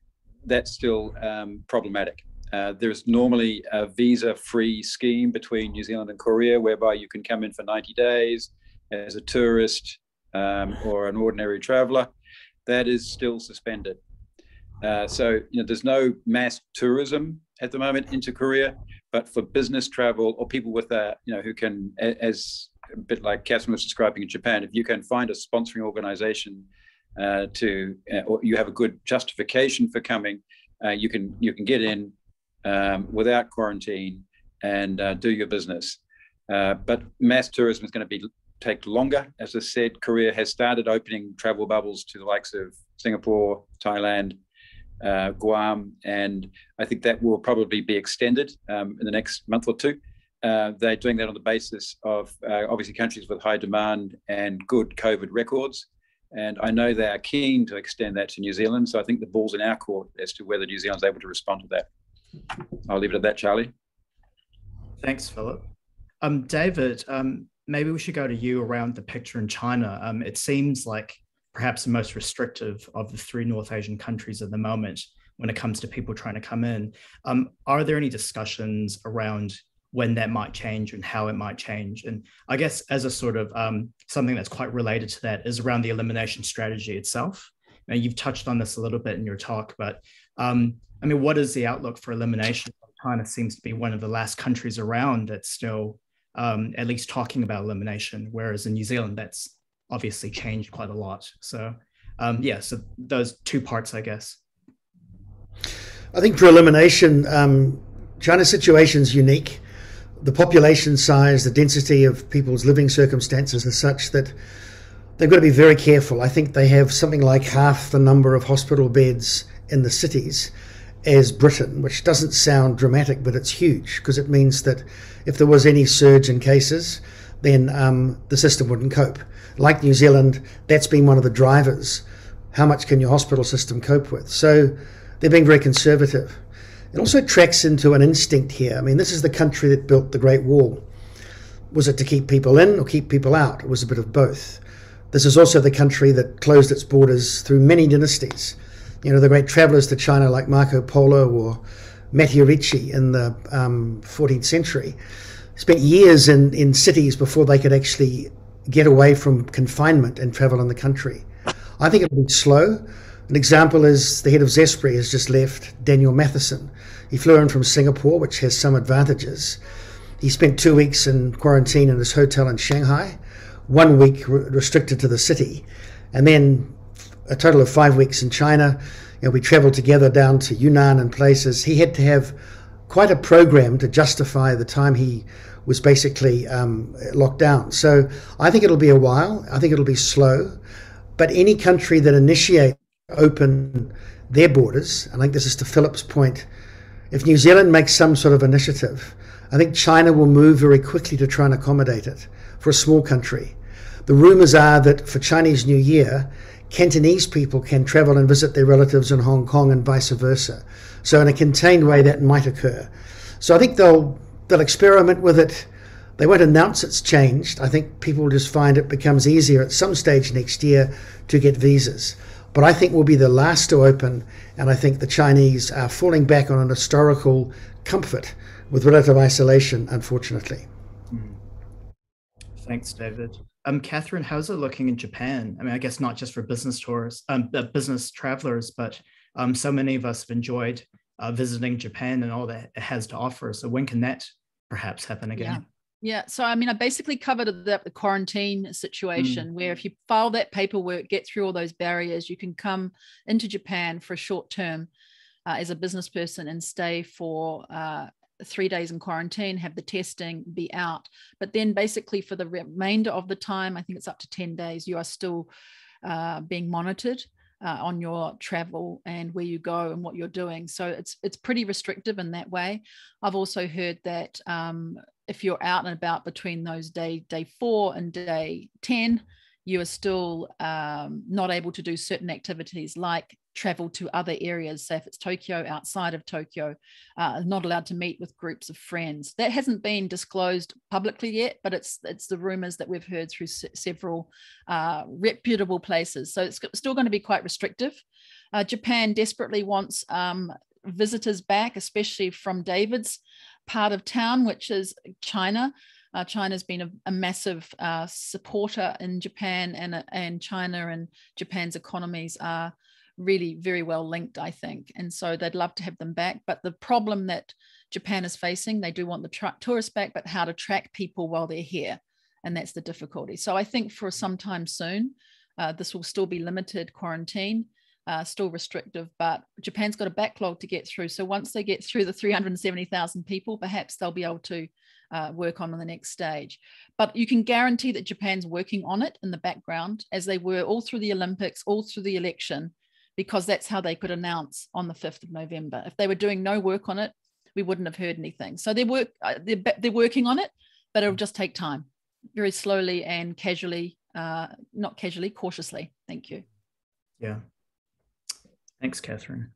that's still um, problematic. Uh, there's normally a visa-free scheme between New Zealand and Korea, whereby you can come in for 90 days as a tourist um, or an ordinary traveller. That is still suspended. Uh, so you know, there's no mass tourism at the moment into Korea, but for business travel or people with a you know who can, as a bit like Catherine was describing in Japan, if you can find a sponsoring organization uh, to, uh, or you have a good justification for coming, uh, you can you can get in um, without quarantine and uh, do your business. Uh, but mass tourism is going to be take longer. As I said, Korea has started opening travel bubbles to the likes of Singapore, Thailand, uh, Guam, and I think that will probably be extended um, in the next month or two. Uh, they're doing that on the basis of uh, obviously countries with high demand and good COVID records. And I know they are keen to extend that to New Zealand. So I think the ball's in our court as to whether New Zealand's able to respond to that. I'll leave it at that, Charlie. Thanks, Philip. Um, David, um, maybe we should go to you around the picture in China. Um, it seems like perhaps the most restrictive of the three North Asian countries at the moment when it comes to people trying to come in. Um, are there any discussions around when that might change and how it might change. And I guess as a sort of um, something that's quite related to that is around the elimination strategy itself. Now you've touched on this a little bit in your talk, but um, I mean, what is the outlook for elimination? China seems to be one of the last countries around that's still um, at least talking about elimination, whereas in New Zealand that's obviously changed quite a lot. So um, yeah, so those two parts, I guess. I think for elimination, um, China's situation is unique the population size, the density of people's living circumstances are such that they've got to be very careful. I think they have something like half the number of hospital beds in the cities as Britain, which doesn't sound dramatic, but it's huge because it means that if there was any surge in cases, then um, the system wouldn't cope. Like New Zealand, that's been one of the drivers. How much can your hospital system cope with? So they're being very conservative. It also tracks into an instinct here. I mean, this is the country that built the Great Wall. Was it to keep people in or keep people out? It was a bit of both. This is also the country that closed its borders through many dynasties. You know, the great travelers to China like Marco Polo or Matteo Ricci in the um, 14th century spent years in, in cities before they could actually get away from confinement and travel in the country. I think it'll be slow. An example is the head of Zespri has just left, Daniel Mathieson. He flew in from Singapore, which has some advantages. He spent two weeks in quarantine in his hotel in Shanghai, one week re- restricted to the city, and then a total of five weeks in China. You know, we traveled together down to Yunnan and places. He had to have quite a program to justify the time he was basically um, locked down. So I think it'll be a while. I think it'll be slow. But any country that initiates open their borders. And I think this is to Philip's point. If New Zealand makes some sort of initiative, I think China will move very quickly to try and accommodate it for a small country. The rumours are that for Chinese New Year, Cantonese people can travel and visit their relatives in Hong Kong and vice versa. So in a contained way, that might occur. So I think they'll they'll experiment with it. They won't announce it's changed. I think people will just find it becomes easier at some stage next year to get visas but I think we'll be the last to open. And I think the Chinese are falling back on an historical comfort with relative isolation, unfortunately. Mm. Thanks, David. Um, Catherine, how's it looking in Japan? I mean, I guess not just for business tours, um, uh, business travelers, but um, so many of us have enjoyed uh, visiting Japan and all that it has to offer. So when can that perhaps happen again? Yeah. Yeah, so I mean, I basically covered the, the quarantine situation mm. where if you file that paperwork, get through all those barriers, you can come into Japan for a short term uh, as a business person and stay for uh, three days in quarantine, have the testing, be out. But then basically for the remainder of the time, I think it's up to 10 days, you are still uh, being monitored. Uh, on your travel and where you go and what you're doing. So it's it's pretty restrictive in that way. I've also heard that um, if you're out and about between those day day four and day ten, you are still um, not able to do certain activities like travel to other areas. Say if it's Tokyo, outside of Tokyo, uh, not allowed to meet with groups of friends. That hasn't been disclosed publicly yet, but it's it's the rumors that we've heard through se- several uh, reputable places. So it's still going to be quite restrictive. Uh, Japan desperately wants um, visitors back, especially from David's part of town, which is China. Uh, China's been a, a massive uh, supporter in Japan, and and China and Japan's economies are really very well linked, I think. And so they'd love to have them back. But the problem that Japan is facing, they do want the tra- tourists back, but how to track people while they're here, and that's the difficulty. So I think for some time soon, uh, this will still be limited quarantine uh, still restrictive, but Japan's got a backlog to get through. So once they get through the 370,000 people, perhaps they'll be able to uh, work on the next stage. But you can guarantee that Japan's working on it in the background, as they were all through the Olympics, all through the election, because that's how they could announce on the 5th of November. If they were doing no work on it, we wouldn't have heard anything. So they're work uh, they're, they're working on it, but it'll just take time, very slowly and casually, uh, not casually, cautiously. Thank you. Yeah. Thanks, Catherine.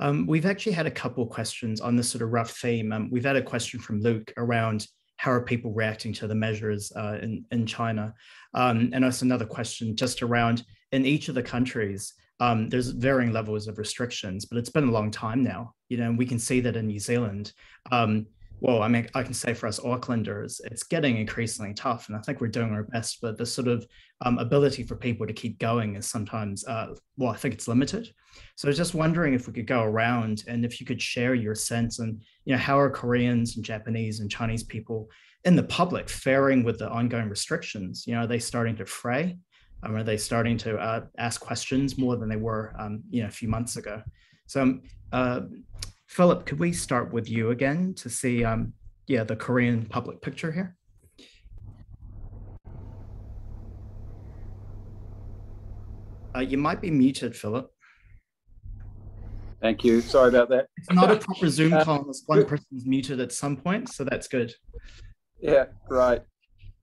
Um, we've actually had a couple of questions on this sort of rough theme. Um, we've had a question from Luke around how are people reacting to the measures uh, in, in China? Um, and also another question just around in each of the countries, um, there's varying levels of restrictions, but it's been a long time now, you know, and we can see that in New Zealand. Um, well, I mean, I can say for us Aucklanders, it's getting increasingly tough, and I think we're doing our best. But the sort of um, ability for people to keep going is sometimes, uh, well, I think it's limited. So I was just wondering if we could go around and if you could share your sense and you know how are Koreans and Japanese and Chinese people in the public faring with the ongoing restrictions? You know, are they starting to fray? Um, are they starting to uh, ask questions more than they were, um, you know, a few months ago? So. Um, uh, Philip, could we start with you again to see, um, yeah, the Korean public picture here? Uh, you might be muted, Philip. Thank you. Sorry about that. It's not a [LAUGHS] proper Zoom uh, call unless one person is muted at some point, so that's good. Yeah, right.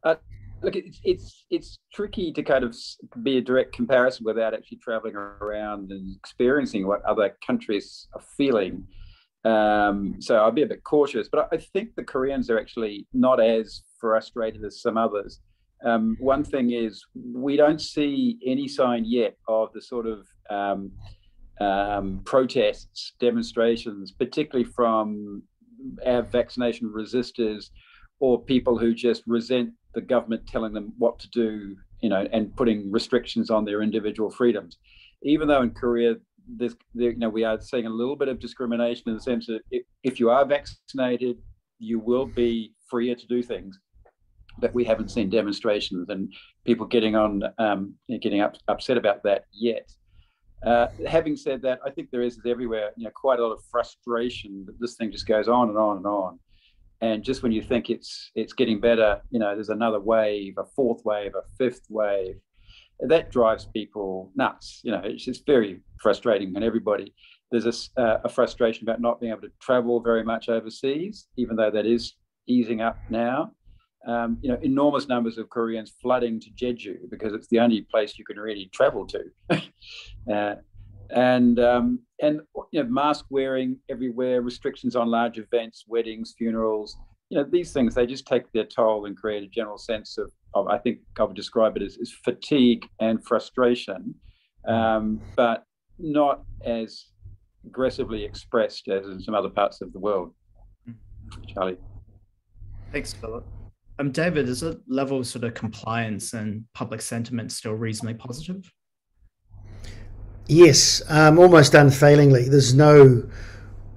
Uh, look, it's, it's it's tricky to kind of be a direct comparison without actually traveling around and experiencing what other countries are feeling. Um, so I'll be a bit cautious, but I think the Koreans are actually not as frustrated as some others. Um, one thing is we don't see any sign yet of the sort of um, um, protests, demonstrations, particularly from our vaccination resistors or people who just resent the government telling them what to do, you know, and putting restrictions on their individual freedoms. Even though in Korea this, you know, we are seeing a little bit of discrimination in the sense that if, if you are vaccinated, you will be freer to do things. But we haven't seen demonstrations and people getting on, um, getting up, upset about that yet. Uh, having said that, I think there is everywhere, you know, quite a lot of frustration that this thing just goes on and on and on. And just when you think it's it's getting better, you know, there's another wave, a fourth wave, a fifth wave, that drives people nuts. You know, it's just very frustrating, and everybody there's a, uh, a, frustration about not being able to travel very much overseas, even though that is easing up now. Um, you know, enormous numbers of Koreans flooding to Jeju because it's the only place you can really travel to, [LAUGHS] uh, and um, and you know, mask wearing everywhere, restrictions on large events, weddings, funerals. You know, these things they just take their toll and create a general sense of of, I think I would describe it as, as fatigue and frustration, um, but not as aggressively expressed as in some other parts of the world. Charlie. Thanks, Philip. Um, David, is the level of sort of compliance and public sentiment still reasonably positive? Yes, um, almost unfailingly. There's no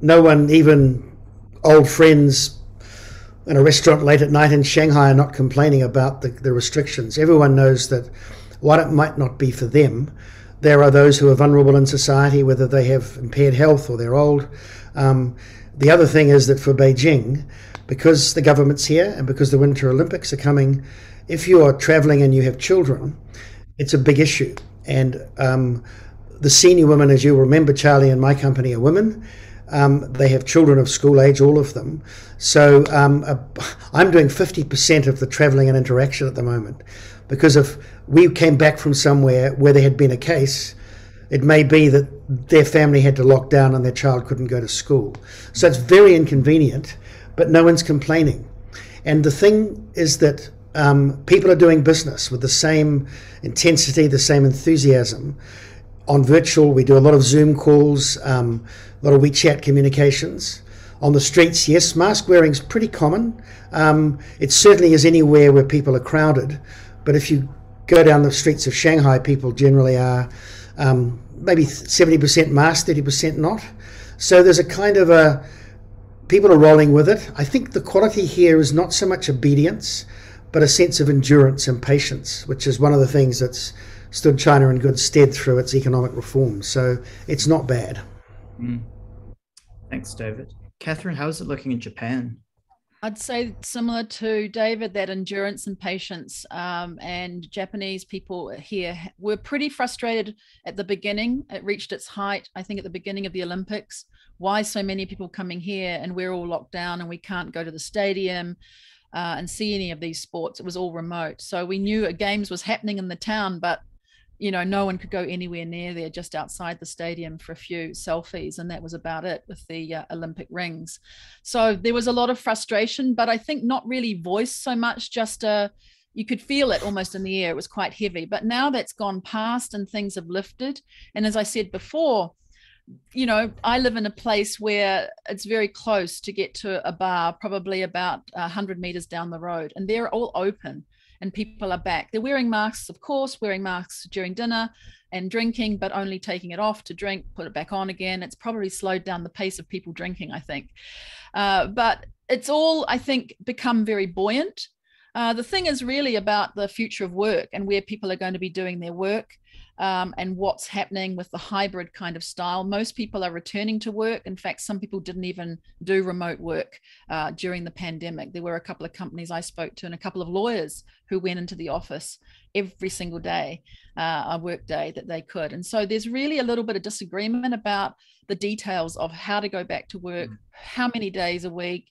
no one, even old friends in a restaurant late at night in Shanghai, are not complaining about the, the restrictions. Everyone knows that while it might not be for them, there are those who are vulnerable in society, whether they have impaired health or they're old. Um, the other thing is that for Beijing, because the government's here and because the Winter Olympics are coming, if you are traveling and you have children, it's a big issue. And um, the senior women, as you'll remember, Charlie and my company are women. Um, they have children of school age, all of them. So um, uh, I'm doing 50% of the traveling and interaction at the moment because if we came back from somewhere where there had been a case, it may be that their family had to lock down and their child couldn't go to school. So it's very inconvenient, but no one's complaining. And the thing is that um, people are doing business with the same intensity, the same enthusiasm. On virtual, we do a lot of Zoom calls, um, a lot of WeChat communications. On the streets, yes, mask wearing is pretty common. Um, it certainly is anywhere where people are crowded. But if you go down the streets of Shanghai, people generally are um, maybe 70% masked, 30% not. So there's a kind of a people are rolling with it. I think the quality here is not so much obedience, but a sense of endurance and patience, which is one of the things that's stood China in good stead through its economic reforms. So it's not bad. Mm. Thanks, David. Catherine, how's it looking in Japan? I'd say similar to David, that endurance and patience. Um, and Japanese people here were pretty frustrated at the beginning. It reached its height, I think, at the beginning of the Olympics. Why so many people coming here and we're all locked down and we can't go to the stadium uh, and see any of these sports? It was all remote. So we knew a games was happening in the town, but you know, no one could go anywhere near there, just outside the stadium for a few selfies, and that was about it with the uh, Olympic rings. So there was a lot of frustration, but I think not really voiced so much, just a uh, you could feel it almost in the air. It was quite heavy, but now that's gone past and things have lifted. And as I said before, you know, I live in a place where it's very close to get to a bar, probably about 100 meters down the road, and they're all open and people are back. They're wearing masks, of course, wearing masks during dinner and drinking, but only taking it off to drink, put it back on again. It's probably slowed down the pace of people drinking, I think. Uh, but it's all, I think, become very buoyant. Uh, the thing is really about the future of work and where people are going to be doing their work um, and what's happening with the hybrid kind of style. Most people are returning to work. In fact, some people didn't even do remote work uh, during the pandemic. There were a couple of companies I spoke to and a couple of lawyers who went into the office every single day, uh, a work day that they could. And so there's really a little bit of disagreement about the details of how to go back to work, mm. how many days a week,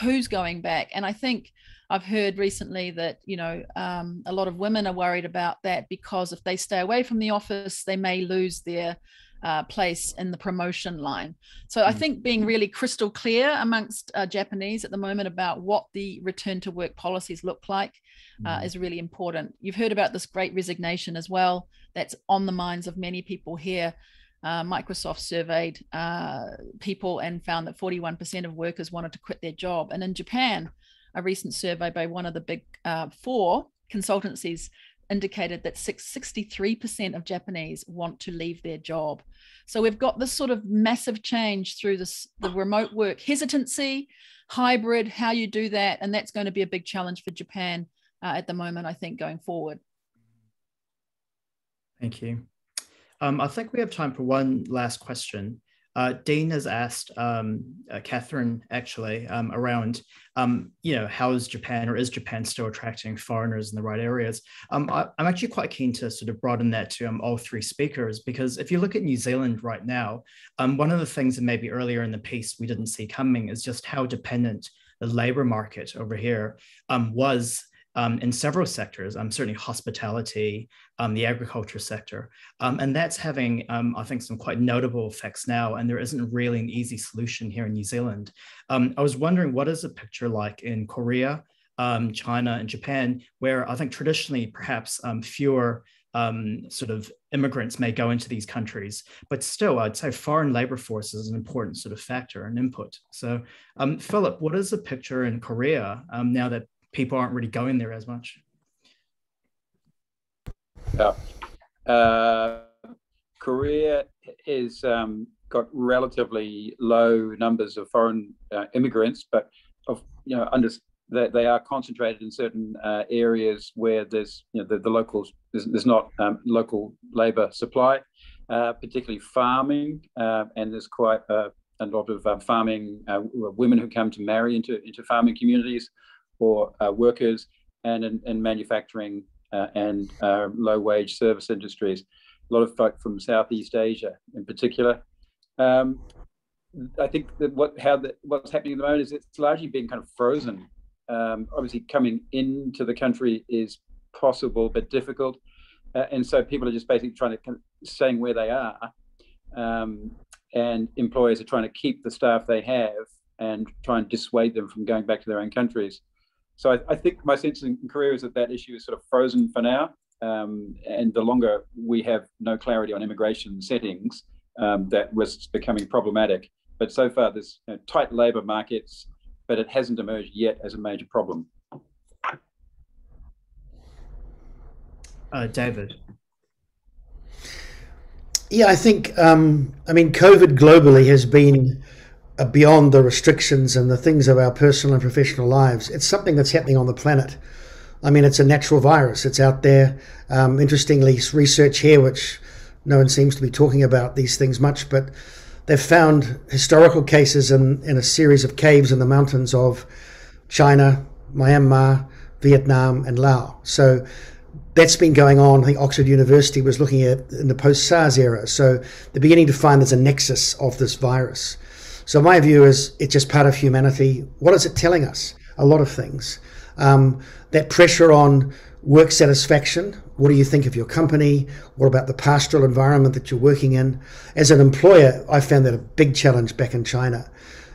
who's going back. And I think I've heard recently that you know um, a lot of women are worried about that because if they stay away from the office, they may lose their uh, place in the promotion line. So I mm. think being really crystal clear amongst uh, Japanese at the moment about what the return to work policies look like uh, mm. is really important. You've heard about this great resignation as well. That's on the minds of many people here. Uh, Microsoft surveyed uh, people and found that 41% of workers wanted to quit their job. And in Japan, a recent survey by one of the big uh, four consultancies indicated that 63% of Japanese want to leave their job. So we've got this sort of massive change through this the remote work hesitancy, hybrid, how you do that, and that's going to be a big challenge for Japan uh, at the moment, I think, going forward. Thank you. Um, I think we have time for one last question. Uh, Dean has asked um, uh, Catherine actually um, around, um, you know, how is Japan or is Japan still attracting foreigners in the right areas? Um, I, am actually quite keen to sort of broaden that to um, all three speakers because if you look at New Zealand right now, one of the things that maybe earlier in the piece we didn't see coming is just how dependent the labor market over here was um, in several sectors, um, certainly hospitality, um, the agriculture sector. Um, and that's having, um, I think, some quite notable effects now. And there isn't really an easy solution here in New Zealand. Um, I was wondering, what is the picture like in Korea, China, and Japan, where I think traditionally perhaps fewer sort of immigrants may go into these countries, but still, I'd say foreign labor force is an important sort of factor and input. So, Philip, what is the picture in Korea now that people aren't really going there as much. Yeah. Uh, Korea is um, got relatively low numbers of foreign uh, immigrants, but of you know under they, they are concentrated in certain uh, areas where there's you know the, the locals there's, there's not um, local labor supply, uh, particularly farming, uh, and there's quite a, a lot of uh, farming women who come to marry into into farming communities, or workers, and in, in manufacturing and low wage service industries. A lot of folk from Southeast Asia, in particular. Um, I think that what how the, what's happening at the moment is it's largely being kind of frozen um, obviously, coming into the country is possible but difficult, uh, and so people are just basically trying to kind of staying where they are, um, and employers are trying to keep the staff they have and try and dissuade them from going back to their own countries. So I, I think my sense in Korea is that that issue is sort of frozen for now, um, and the longer we have no clarity on immigration settings, um, that risks becoming problematic. But so far, there's you know, tight labour markets but it hasn't emerged yet as a major problem. Uh, David. Yeah, I think, um, I mean, COVID globally has been beyond the restrictions and the things of our personal and professional lives. It's something that's happening on the planet. I mean, it's a natural virus, it's out there. Um, interestingly, research here, which no one seems to be talking about these things much, but They've found historical cases in, in a series of caves in the mountains of China, Myanmar, Vietnam, and Laos. So that's been going on. I think Oxford University was looking at in the post SARS era. So they're beginning to find there's a nexus of this virus. So my view is it's just part of humanity. What is it telling us? A lot of things. Um, that pressure on work satisfaction. What do you think of your company? What about the pastoral environment that you're working in? As an employer, I found that a big challenge back in China.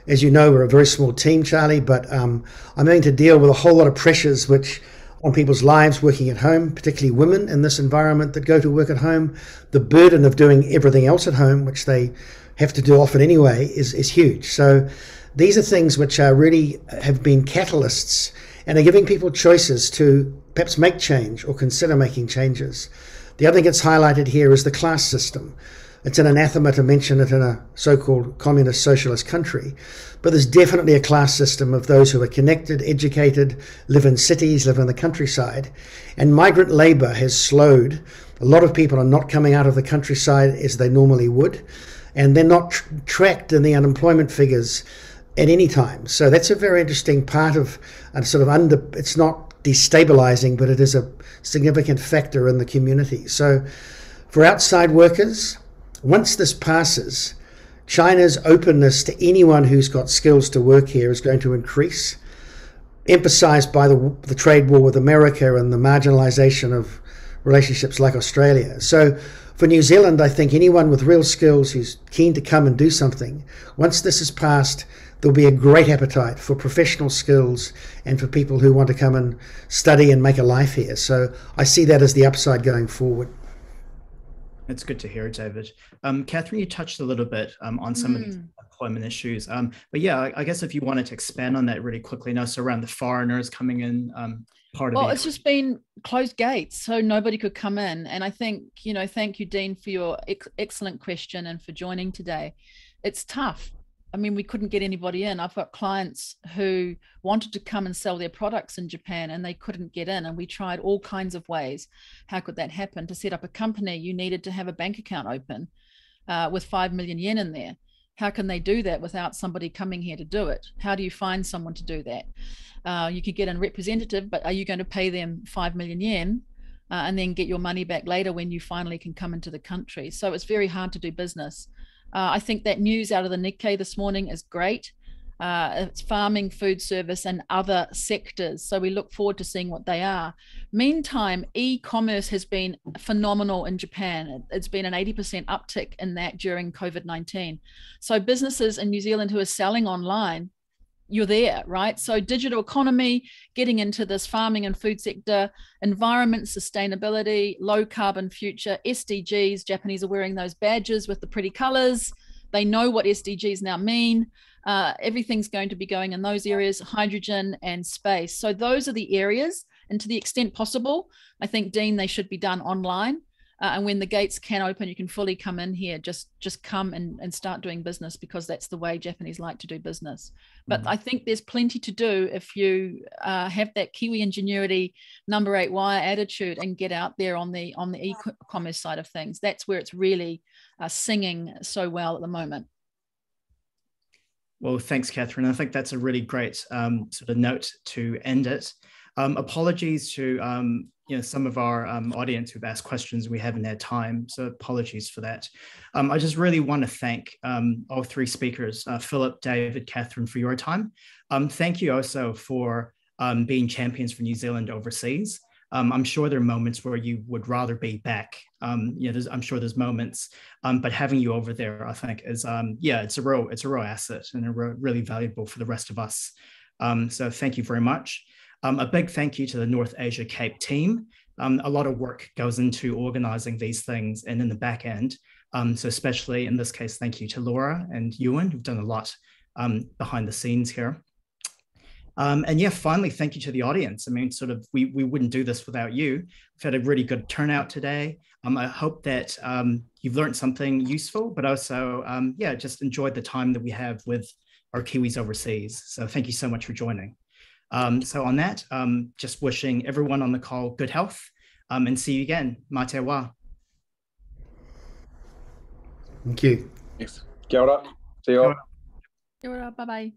As you know, we're a very small team, Charlie, but um, I'm having to deal with a whole lot of pressures which on people's lives working at home, particularly women in this environment that go to work at home. The burden of doing everything else at home, which they have to do often anyway, is, is huge. So these are things which are really have been catalysts and are giving people choices to perhaps make change or consider making changes. The other thing that's highlighted here is the class system. It's an anathema to mention it in a so called communist socialist country, but there's definitely a class system of those who are connected, educated, live in cities, live in the countryside. And migrant labor has slowed. A lot of people are not coming out of the countryside as they normally would, and they're not tr- tracked in the unemployment figures at any time. So that's a very interesting part of a sort of under. It's not destabilizing, but it is a significant factor in the community. So for outside workers, once this passes, China's openness to anyone who's got skills to work here is going to increase, emphasized by the, the trade war with America and the marginalization of relationships like Australia. So for New Zealand, I think anyone with real skills who's keen to come and do something, once this is passed, there'll be a great appetite for professional skills and for people who want to come and study and make a life here. So I see that as the upside going forward. It's good to hear, David. Um, Catherine, you touched a little bit um, on some mm. of these hmm. employment issues. Um, but yeah, I, I, guess if you wanted to expand on that really quickly, now, so around the foreigners coming in, part of well, it's just been closed gates, so nobody could come in. And I think, you know, thank you, Dean, for your ex- excellent question and for joining today. It's tough I mean, we couldn't get anybody in. I've got clients who wanted to come and sell their products in Japan and they couldn't get in. And we tried all kinds of ways. How could that happen? To set up a company, you needed to have a bank account open uh, with 5 million yen in there. How can they do that without somebody coming here to do it? How do you find someone to do that? Uh, you could get a representative, but are you going to pay them 5 million yen uh, and then get your money back later when you finally can come into the country? So it's very hard to do business. Uh, I think that news out of the Nikkei this morning is great. Uh, it's farming, food service, and other sectors. So we look forward to seeing what they are. Meantime, e commerce has been phenomenal in Japan. It's been an 80% uptick in that during COVID 19. So businesses in New Zealand who are selling online you're there, right? So digital economy, getting into this farming and food sector, environment, sustainability, low carbon future, SDGs. Japanese are wearing those badges with the pretty colors. They know what SDGs now mean. Uh, everything's going to be going in those areas, hydrogen and space. So those are the areas. And to the extent possible, I think, Dean, they should be done online. uh, and when the gates can open you can fully come in here just just come and, and start doing business because that's the way japanese like to do business but mm. i think there's plenty to do if you uh, have that kiwi ingenuity number eight wire attitude and get out there on the on the e-commerce side of things that's where it's really uh, singing so well at the moment well, thanks, Catherine. I think that's a really great um, sort of note to end it. Um, apologies to um, you know some of our um, audience who've asked questions we haven't had time, so apologies for that. Um, I just really want to thank um, all three speakers, uh, Philip, David, Catherine, for your time. thank you also for being champions for New Zealand overseas. Um, I'm sure there are moments where you would rather be back. Um, you know, I'm sure there's moments, um, but having you over there, I think, is um, yeah, it's a real it's a real asset and a real, really valuable for the rest of us. Um, so thank you very much. Um, a big thank you to the North Asia CAPE team. a lot of work goes into organizing these things and in the back end. so especially in this case, thank you to Laura and Ewan who've done a lot behind the scenes here. Um, and yeah, finally, thank you to the audience. I mean, sort of, we, we wouldn't do this without you. We've had a really good turnout today. Um, I hope that um, you've learned something useful, but also, um, yeah, just enjoyed the time that we have with our Kiwis overseas. So thank you so much for joining. Um, so on that, um, just wishing everyone on the call good health and see you again. Mā te wā. Thank you. Thanks. Kia ora. See you. Kia ora. Bye-bye.